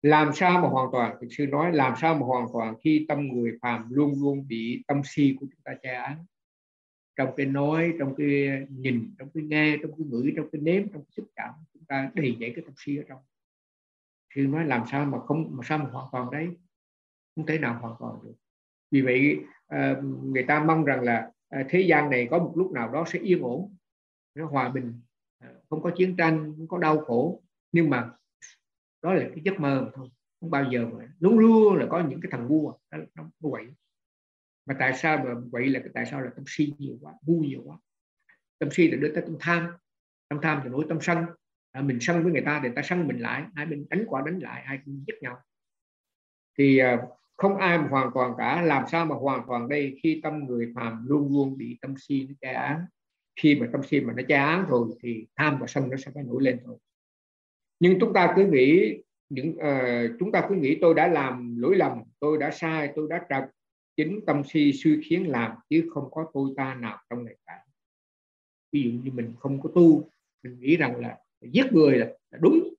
làm sao mà hoàn toàn? Thực sư nói, làm sao mà hoàn toàn khi tâm người phàm luôn luôn bị tâm si của chúng ta che án trong cái nói, trong cái nhìn, trong cái nghe, trong cái ngửi, trong cái nếm, trong cái xúc cảm, chúng ta đầy dậy cái tâm si ở trong. Sư nói, làm sao mà không, mà sao mà hoàn toàn đấy? Không thể nào hoàn toàn được. Vì vậy ờ, người ta mong rằng là ờ, thế gian này có một lúc nào đó sẽ yên ổn, nó hòa bình ờ, không có chiến tranh, không có đau khổ. Nhưng mà đó là cái giấc mơ mà thôi không bao giờ mà luôn luôn là có những cái thằng vua nó, à. nó nó quậy. Mà tại sao mà quậy là tại sao là tâm si nhiều quá vui nhiều quá. Tâm si là đưa tới tâm tham. Tâm tham thì nổi tâm sân. À, mình sân với người ta thì người ta sân mình lại hai bên đánh qua đánh lại hai bên giết nhau. Thì à, không ai mà hoàn toàn cả làm sao mà hoàn toàn đây khi tâm người phàm luôn luôn bị tâm si nó che án. Khi mà tâm si mà nó che án rồi thì tham và sân nó sẽ phải nổi lên thôi nhưng chúng ta cứ nghĩ những uh, chúng ta cứ nghĩ tôi đã làm lỗi lầm tôi đã sai tôi đã trật. Chính tâm si suy khiến làm chứ không có tôi ta nào trong này cả. Ví dụ như mình không có tu mình nghĩ rằng là giết người là, là đúng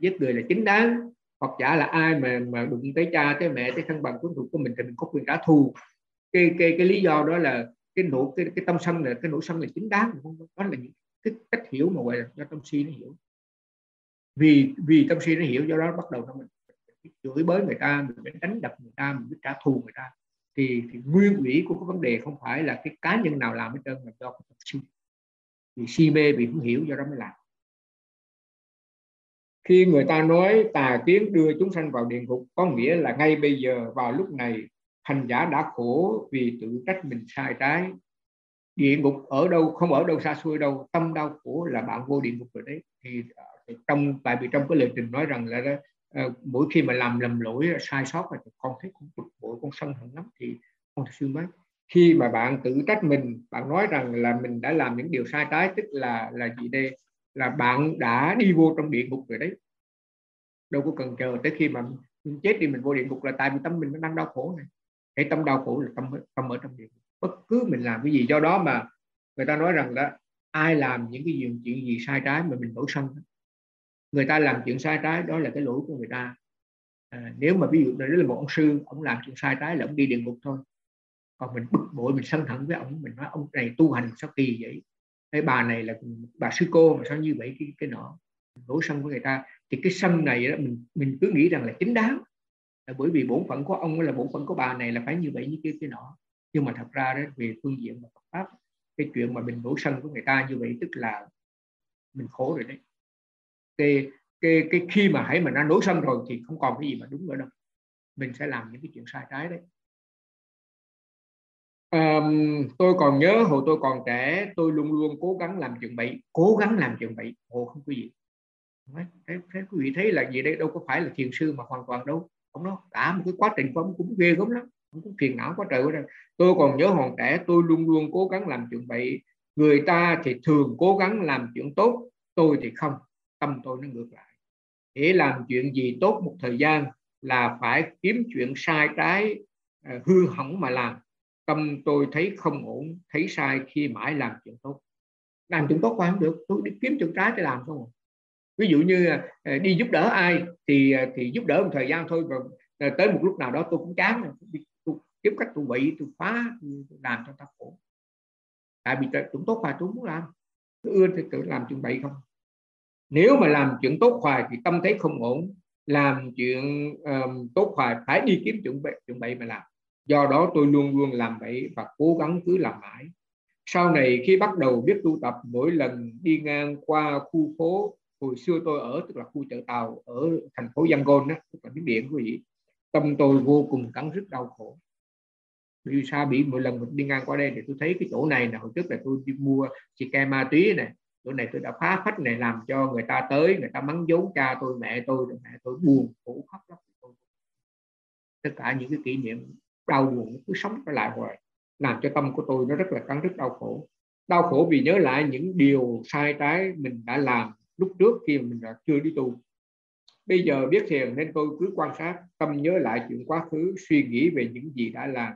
giết người là chính đáng. Hoặc giả là ai mà mà đụng tới cha tới mẹ tới thân bằng quyến thuộc của mình thì mình có quyền trả thù. Cái cái cái lý do đó là cái nỗi cái, cái tâm sân là cái nỗi sân là chính đáng đó là những cái cách hiểu mà gọi là do tâm si nó hiểu vì vì tâm si nó hiểu do đó bắt đầu nó mình chửi bới người ta mình đánh đập người ta mình trả thù người ta. Thì, thì nguyên ủy của cái vấn đề không phải là cái cá nhân nào làm hết trơn mà do tâm si vì si mê vì không hiểu do đó mới làm. Khi người ta nói tà kiến đưa chúng sanh vào địa ngục có nghĩa là ngay bây giờ vào lúc này hành giả đã khổ vì tự trách mình sai trái. Địa ngục ở đâu không ở đâu xa xôi đâu tâm đau khổ là bạn vô địa ngục rồi đấy. Thì à, trong tại vì trong cái lời trình nói rằng là đó, uh, mỗi khi mà làm lầm lỗi ờ, sai sót thì con thấy cũng bực bội con sân hận lắm thì con sư mới khi mà bạn tự trách mình bạn nói rằng là mình đã làm những điều sai trái tức là là gì đây? Là bạn đã đi vô trong địa ngục rồi đấy. Đâu có cần chờ tới khi mà mình chết đi mình vô địa ngục là tại vì tâm mình nó đang đau khổ này. Cái tâm đau khổ là tâm tâm ở trong địa ngục. Bất cứ mình làm cái gì do đó mà người ta nói rằng là ai làm những cái gì chuyện gì sai trái mà mình nổi sân người ta làm chuyện sai trái đó là cái lỗi của người ta. À, nếu mà ví dụ đó là một ông sư ông làm chuyện sai trái là ông đi địa ngục thôi. Còn mình bực bội mình sân thận với ông mình nói ông này tu hành sao kỳ vậy? Cái bà này là bà sư cô mà sao như vậy cái cái nọ. Đổ sân với người ta. Thì cái sân này đó mình mình cứ nghĩ rằng là chính đáng. Là bởi vì bổn phận của ông là bổn phận của bà này là phải như vậy như kia cái nọ. Nhưng mà thật ra đó về phương diện mà Phật pháp cái chuyện mà mình đổ sân với người ta như vậy tức là mình khổ rồi đấy cái cái cái khi mà hãy mà nó nổi sân rồi thì không còn cái gì mà đúng nữa đâu. Mình sẽ làm những cái chuyện sai trái đấy. Um, tôi còn nhớ hồi tôi còn trẻ tôi luôn luôn cố gắng làm chuyện bậy cố gắng làm chuyện bậy hồ không có gì. Thế, thế quý vị thấy là gì đây? Đâu có phải là thiền sư mà hoàn toàn đâu. Ông nói cả một cái quá trình của ông cũng ghê gớm lắm. Ông cũng phiền não quá trời quá trời. Tôi còn nhớ hồi trẻ tôi luôn luôn cố gắng làm chuyện bậy người ta thì thường cố gắng làm chuyện tốt tôi thì không tâm tôi nó ngược lại. Để làm chuyện gì tốt một thời gian là phải kiếm chuyện sai trái à, hư hỏng mà làm. Tâm tôi thấy không ổn, thấy sai khi mãi làm chuyện tốt. Làm chuyện tốt qua không được, tôi đi kiếm chuyện trái để làm không à. ví dụ như à, đi giúp đỡ ai thì thì giúp đỡ một thời gian thôi, và tới một lúc nào đó tôi cũng chán tôi kiếm cách tôi bị tôi phá, tôi làm cho ta khổ. Tại vì chuyện tốt hoài tôi muốn làm. Tôi ưa thì tự làm chuyện bậy không nếu mà làm chuyện tốt hoài thì tâm thấy không ổn làm chuyện um, tốt hoài phải đi kiếm chuẩn bị chuẩn bị mà làm. Do đó tôi luôn luôn làm vậy và cố gắng cứ làm mãi. Sau này khi bắt đầu biết tu tập mỗi lần đi ngang qua khu phố hồi xưa tôi ở tức là khu chợ tàu ở thành phố Yangon đó tức là miến điện quý vị tâm tôi vô cùng cắn rứt đau khổ. Vì sao? Bị mỗi lần mình đi ngang qua đây thì tôi thấy cái chỗ này là hồi trước là tôi đi mua xì ke ma túy này bữa này tôi đã phá phách này làm cho người ta tới, người ta mắng vốn cha tôi, mẹ tôi mẹ tôi buồn khổ khóc lắm tất cả những cái kỷ niệm đau buồn cứ sống trở lại hoài, làm cho tâm của tôi nó rất là cắn rất đau khổ. Đau khổ vì nhớ lại những điều sai trái mình đã làm lúc trước khi mình đã chưa đi tu. Bây giờ biết thiền nên tôi cứ quan sát, tâm nhớ lại chuyện quá khứ, suy nghĩ về những gì đã làm.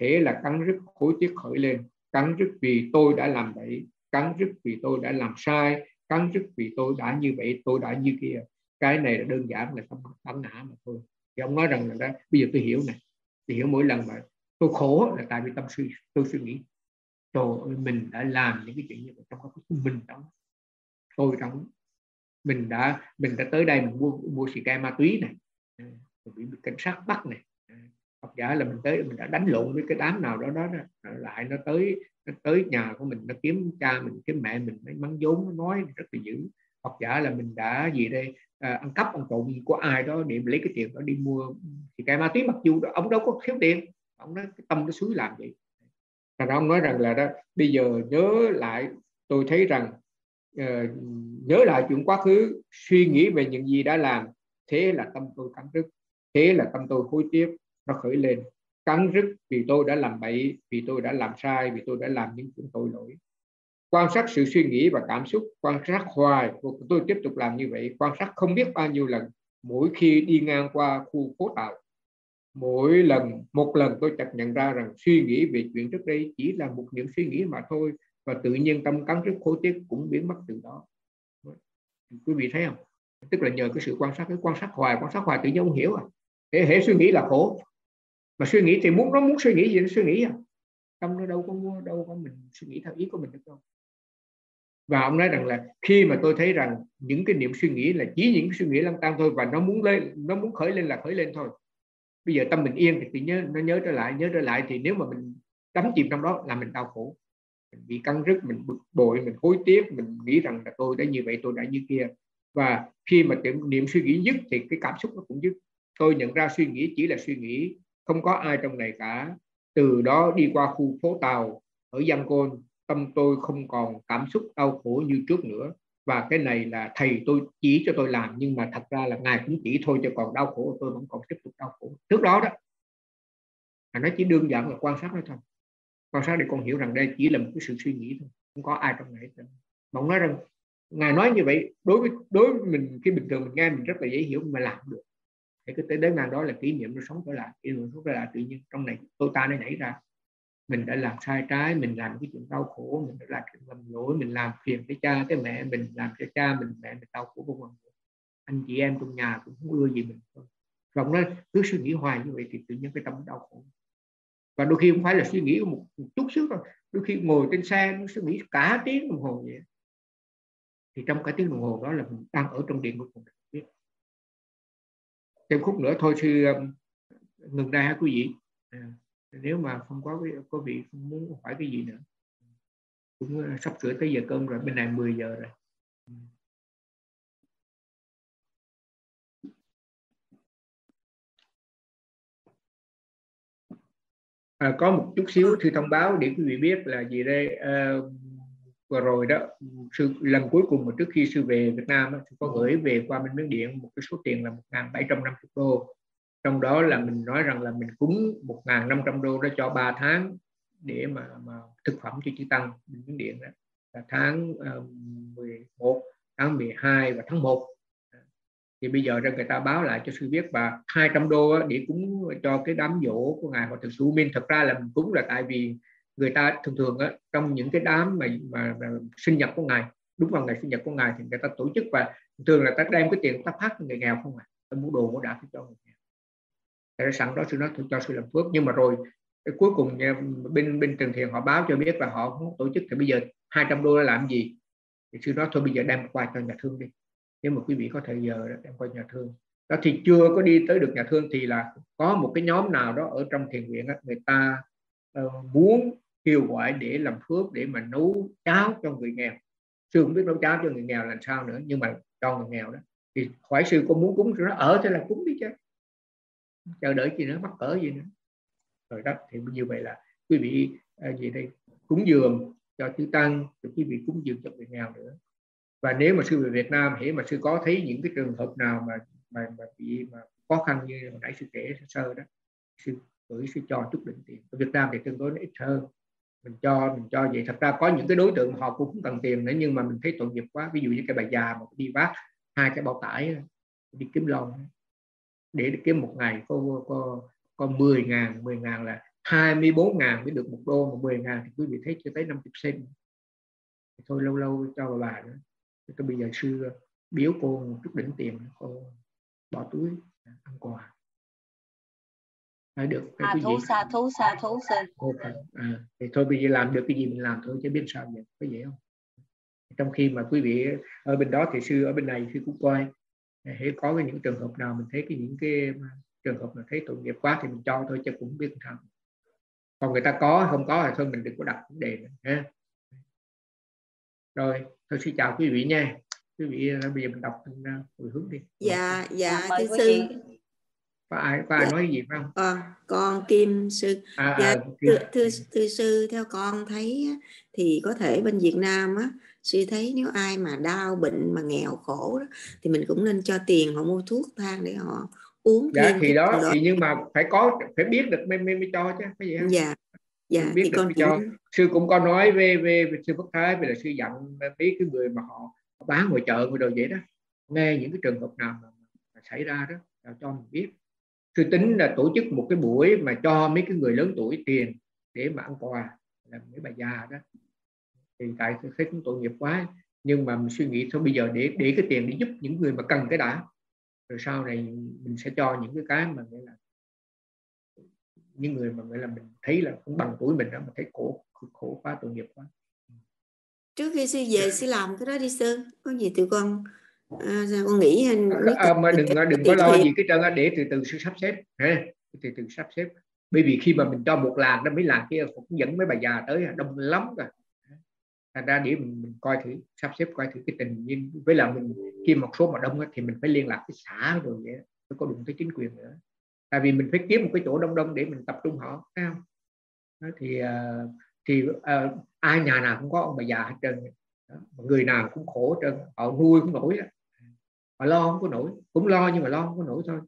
Thế là cắn rứt khối tiếc khởi lên cắn rứt vì tôi đã làm vậy cắn rứt vì tôi đã làm sai cắn rứt vì tôi đã như vậy tôi đã như kia. Cái này là đơn giản là tâm bản ngã mà thôi. Thì ông nói rằng là đó, bây giờ tôi hiểu này tôi hiểu mỗi lần mà tôi khổ là tại vì tâm suy tôi suy nghĩ trời ơi mình đã làm những cái chuyện như vậy trong cái mình đó tôi trong mình đã mình đã tới đây mình mua mua xì ke ma túy này mình bị cảnh sát bắt này hoặc giả là mình tới mình đã đánh lộn với cái đám nào đó đó, đó lại nó tới nó tới nhà của mình nó kiếm cha mình kiếm mẹ mình nó mắng vốn nó nói rất là dữ. Hoặc giả là mình đã gì đây à, ăn cắp ăn trộm của ai đó để lấy cái tiền đó đi mua thì cái ma túy mặc dù ông đâu có thiếu tiền ông nói cái tâm nó suối làm vậy. Thành ra ông nói rằng là đó bây giờ nhớ lại tôi thấy rằng uh, nhớ lại chuyện quá khứ suy nghĩ về những gì đã làm thế là tâm tôi cắn rứt thế là tâm tôi hối tiếc nó khởi lên. Cắn rứt vì tôi đã làm bậy vì tôi đã làm sai vì tôi đã làm những chuyện tội lỗi. Quan sát sự suy nghĩ và cảm xúc quan sát hoài tôi tiếp tục làm như vậy. Quan sát không biết bao nhiêu lần mỗi khi đi ngang qua khu phố tạo. Mỗi lần một lần tôi chợt nhận ra rằng suy nghĩ về chuyện trước đây chỉ là một những suy nghĩ mà thôi và tự nhiên tâm cắn rứt khối tiết cũng biến mất từ đó. Quý vị thấy không? Tức là nhờ cái sự quan sát cái quan sát hoài quan sát hoài tự nhiên ông hiểu à. Hệ, hệ suy nghĩ là khổ mà suy nghĩ thì muốn, nó muốn suy nghĩ gì, nó suy nghĩ à. Tâm nó đâu có mua, đâu có mình suy nghĩ theo ý của mình được đâu. Và ông nói rằng là khi mà tôi thấy rằng những cái niệm suy nghĩ là chỉ những suy nghĩ lăng tăng thôi và nó muốn lên, nó muốn khởi lên là khởi lên thôi. Bây giờ tâm mình yên thì tự nhớ, nó nhớ trở lại, nhớ trở lại thì nếu mà mình đắm chìm trong đó là mình đau khổ. Mình bị căng rứt, mình bực bội, mình hối tiếc, mình nghĩ rằng là tôi đã như vậy, tôi đã như kia. Và khi mà niệm suy nghĩ dứt thì cái cảm xúc nó cũng dứt. Tôi nhận ra suy nghĩ chỉ là suy nghĩ không có ai trong này cả. Từ đó đi qua khu phố tàu ở Giang Côn tâm tôi không còn cảm xúc đau khổ như trước nữa. Và cái này là thầy tôi chỉ cho tôi làm nhưng mà thật ra là ngài cũng chỉ thôi cho còn đau khổ tôi vẫn còn tiếp tục đau khổ. Trước đó đó à, nó chỉ đơn giản là quan sát nó thôi. Quan sát để con hiểu rằng đây chỉ là một cái sự suy nghĩ thôi không có ai trong này hết mà ông nói rằng ngài nói như vậy đối với đối với mình khi bình thường mình nghe mình rất là dễ hiểu mà làm được thì cái tới đến ngang đó là kỷ niệm nó sống trở lại kỷ niệm sống trở lại tự nhiên. Trong này tôi ta nó nhảy ra. Mình đã làm sai trái mình làm cái chuyện đau khổ mình đã làm chuyện lầm lỗi mình làm phiền cái cha cái mẹ mình làm cho cha mình mẹ mình đau khổ vô cùng. Anh chị em trong nhà cũng không ưa gì mình thôi còn nó cứ suy nghĩ hoài như vậy thì tự nhiên cái tâm đau khổ. Và đôi khi không phải là suy nghĩ một, một chút xíu thôi. Đôi khi ngồi trên xe nó suy nghĩ cả tiếng đồng hồ vậy. Thì trong cả tiếng đồng hồ đó là mình đang ở trong điện của mình thêm khúc nữa thôi sư um, ngừng đây ha quý vị? À nếu mà không có có vị không muốn hỏi cái gì nữa. Cũng uh, sắp sửa tới giờ cơm rồi bên này 10 giờ rồi. À, có một chút xíu thư thông báo để quý vị biết là gì đây? À, vừa rồi đó sư lần cuối cùng mà trước khi sư về Việt Nam sư có gửi về qua bên Miến Điện một cái số tiền là 1.750 đô. Trong đó là mình nói rằng là mình cúng 1.500 đô đó cho 3 tháng để mà, mà thực phẩm cho chư tăng Miến Điện đó. Là tháng uh, ờ, 11 tháng 12 và tháng 1 thì bây giờ ra người ta báo lại cho sư biết và 200 đô để cúng cho cái đám dỗ của ngài Hòa thượng Su Minh. Thật ra là mình cúng là tại vì người ta thường thường á, trong những cái đám mà, mà, mà sinh nhật của ngài đúng vào ngày sinh nhật của ngài thì người ta tổ chức và thường là ta đem cái tiền ta phát người nghèo không à? Ta mua đồ mua đã cho người nghèo. Để sẵn đó sư nói cho sư làm phước. Nhưng mà rồi cuối cùng bên bên Trần Thiền họ báo cho biết là họ không tổ chức thì bây giờ 200 đô làm gì? Thì sư nói thôi bây giờ đem qua cho nhà thương đi. Nếu mà quý vị có thời giờ đem qua nhà thương. Đó thì chưa có đi tới được nhà thương thì là có một cái nhóm nào đó ở trong thiền viện người ta uh, muốn kêu gọi để làm phước để mà nấu cháo cho người nghèo. Sư không biết nấu cháo cho người nghèo làm sao nữa nhưng mà cho người nghèo đó. Thì hỏi sư có muốn cúng nó ở ờ, thế là cúng đi chứ. Chờ đợi gì nữa mắc cỡ gì nữa. Rồi đó thì như vậy là quý vị à, gì đây cúng dường cho chư tăng thì quý vị cúng dường cho người nghèo nữa. Và nếu mà sư về Việt Nam hễ mà sư có thấy những cái trường hợp nào mà mà, mà bị mà khó khăn như nãy sư kể sơ đó sư gửi sư cho chút đỉnh tiền. Ở Việt Nam thì tương đối ít hơn. Mình cho mình cho vậy. Thật ra có những cái đối tượng họ cũng không cần tiền nữa, nhưng mà mình thấy tội nghiệp quá. Ví dụ như cái bà già mà đi vác hai cái bao tải đi kiếm lon, để kiếm một ngày có có có 10 ngàn 10 ngàn là 24 ngàn mới được một đô, mà 10 ngàn thì quý vị thấy chưa tới 50 sen thôi lâu lâu cho bà bà nữa. Tôi bây giờ xưa biếu cô một chút đỉnh tiền, cô bỏ túi, ăn quà phải được
à, thú xa thú xa thú sư
à, thì thôi bây giờ làm được cái gì mình làm thôi chứ biết sao vậy có dễ không? Trong khi mà quý vị ở bên đó thì sư ở bên này sư cũng coi. Hãy có cái những trường hợp nào mình thấy cái những cái trường hợp mà thấy tội nghiệp quá thì mình cho thôi chứ cũng biết sao còn người ta có không có thì thôi mình đừng có đặt vấn đề nữa ha. Rồi tôi xin chào quý vị nha. Quý vị bây giờ mình đọc hồi hướng đi.
Dạ dạ thưa sư
có ai có ai dạ. nói gì không?
Con con kim sư. À, dạ, à, thưa, thưa thưa sư theo con thấy thì có thể bên Việt Nam á sư thấy nếu ai mà đau bệnh mà nghèo khổ đó, thì mình cũng nên cho tiền họ mua thuốc thang để họ uống
dạ thì đó, đó. thì nhưng mà phải có phải biết được mới mới, mới cho chứ cái gì không?
dạ dạ
biết thì được con cho. sư cũng có nói về về, về sư Phất Thái về là sư dặn mấy cái người mà họ bán ngoài chợ ngoài đồ vậy đó. Nghe những cái trường hợp nào mà, xảy ra đó cho mình biết sư tính là tổ chức một cái buổi mà cho mấy cái người lớn tuổi tiền để mà ăn quà, là mấy bà già đó. Thì tại thấy cũng tội nghiệp quá, nhưng mà mình suy nghĩ thôi, bây giờ để để cái tiền để giúp những người mà cần cái đã, rồi sau này mình sẽ cho những cái cái mà nghĩa là những người mà nghĩa là mình thấy là cũng bằng tuổi mình đó mà thấy khổ khổ quá, tội nghiệp quá.
Trước khi sư về sư làm cái đó đi sư có gì tụi con à, con nghĩ
à, mà đừng đừng có lo gì cái trơn để từ từ sư sắp xếp ha từ từ sắp xếp. Bởi vì khi mà mình cho một làng đó mấy làng kia cũng dẫn mấy bà già tới đông lắm rồi. Thành ra để mình, mình coi thử sắp xếp coi thử cái tình nhiên với là mình khi một số mà đông thì mình phải liên lạc với xã rồi vậy phải có đụng tới chính quyền nữa. Tại vì mình phải kiếm một cái chỗ đông đông để mình tập trung họ thấy không? Đó, thì thì ai nhà nào cũng có ông bà già hết trơn. Đó. người nào cũng khổ trơn họ nuôi cũng nổi mà lo không có nổi. Cũng lo nhưng mà lo không có nổi thôi.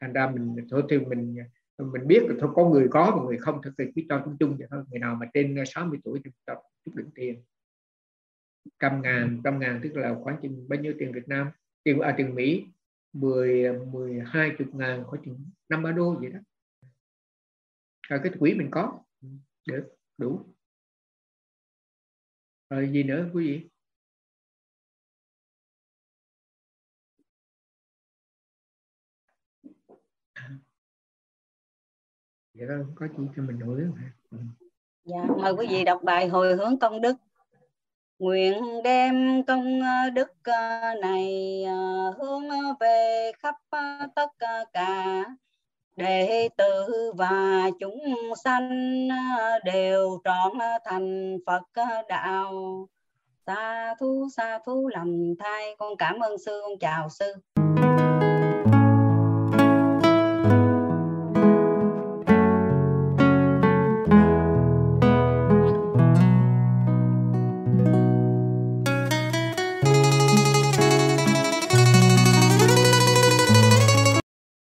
Thành ra mình thôi thì mình mình biết là thôi có người có và người không thực thì cứ cho chung chung vậy thôi. Người nào mà trên 60 tuổi thì cho chút đựng tiền. Trăm ngàn trăm ngàn tức là khoảng chừng bao nhiêu tiền Việt Nam? Tiền à, tiền Mỹ. 10 mười hai chục ngàn khoảng chừng năm ba đô vậy đó. Rồi cái quỹ mình có. Được đủ. Rồi gì nữa quý vị? Vậy đó có chỉ cho mình hồi hướng hả ừ.
dạ mời quý vị đọc bài hồi hướng công đức nguyện đem công ờ, đức ờ, này ờ, hướng về khắp tất cả đệ tử và chúng sanh đều trọn thành Phật đạo. Sa thú sa thú lành thai con cảm ơn sư, con chào sư.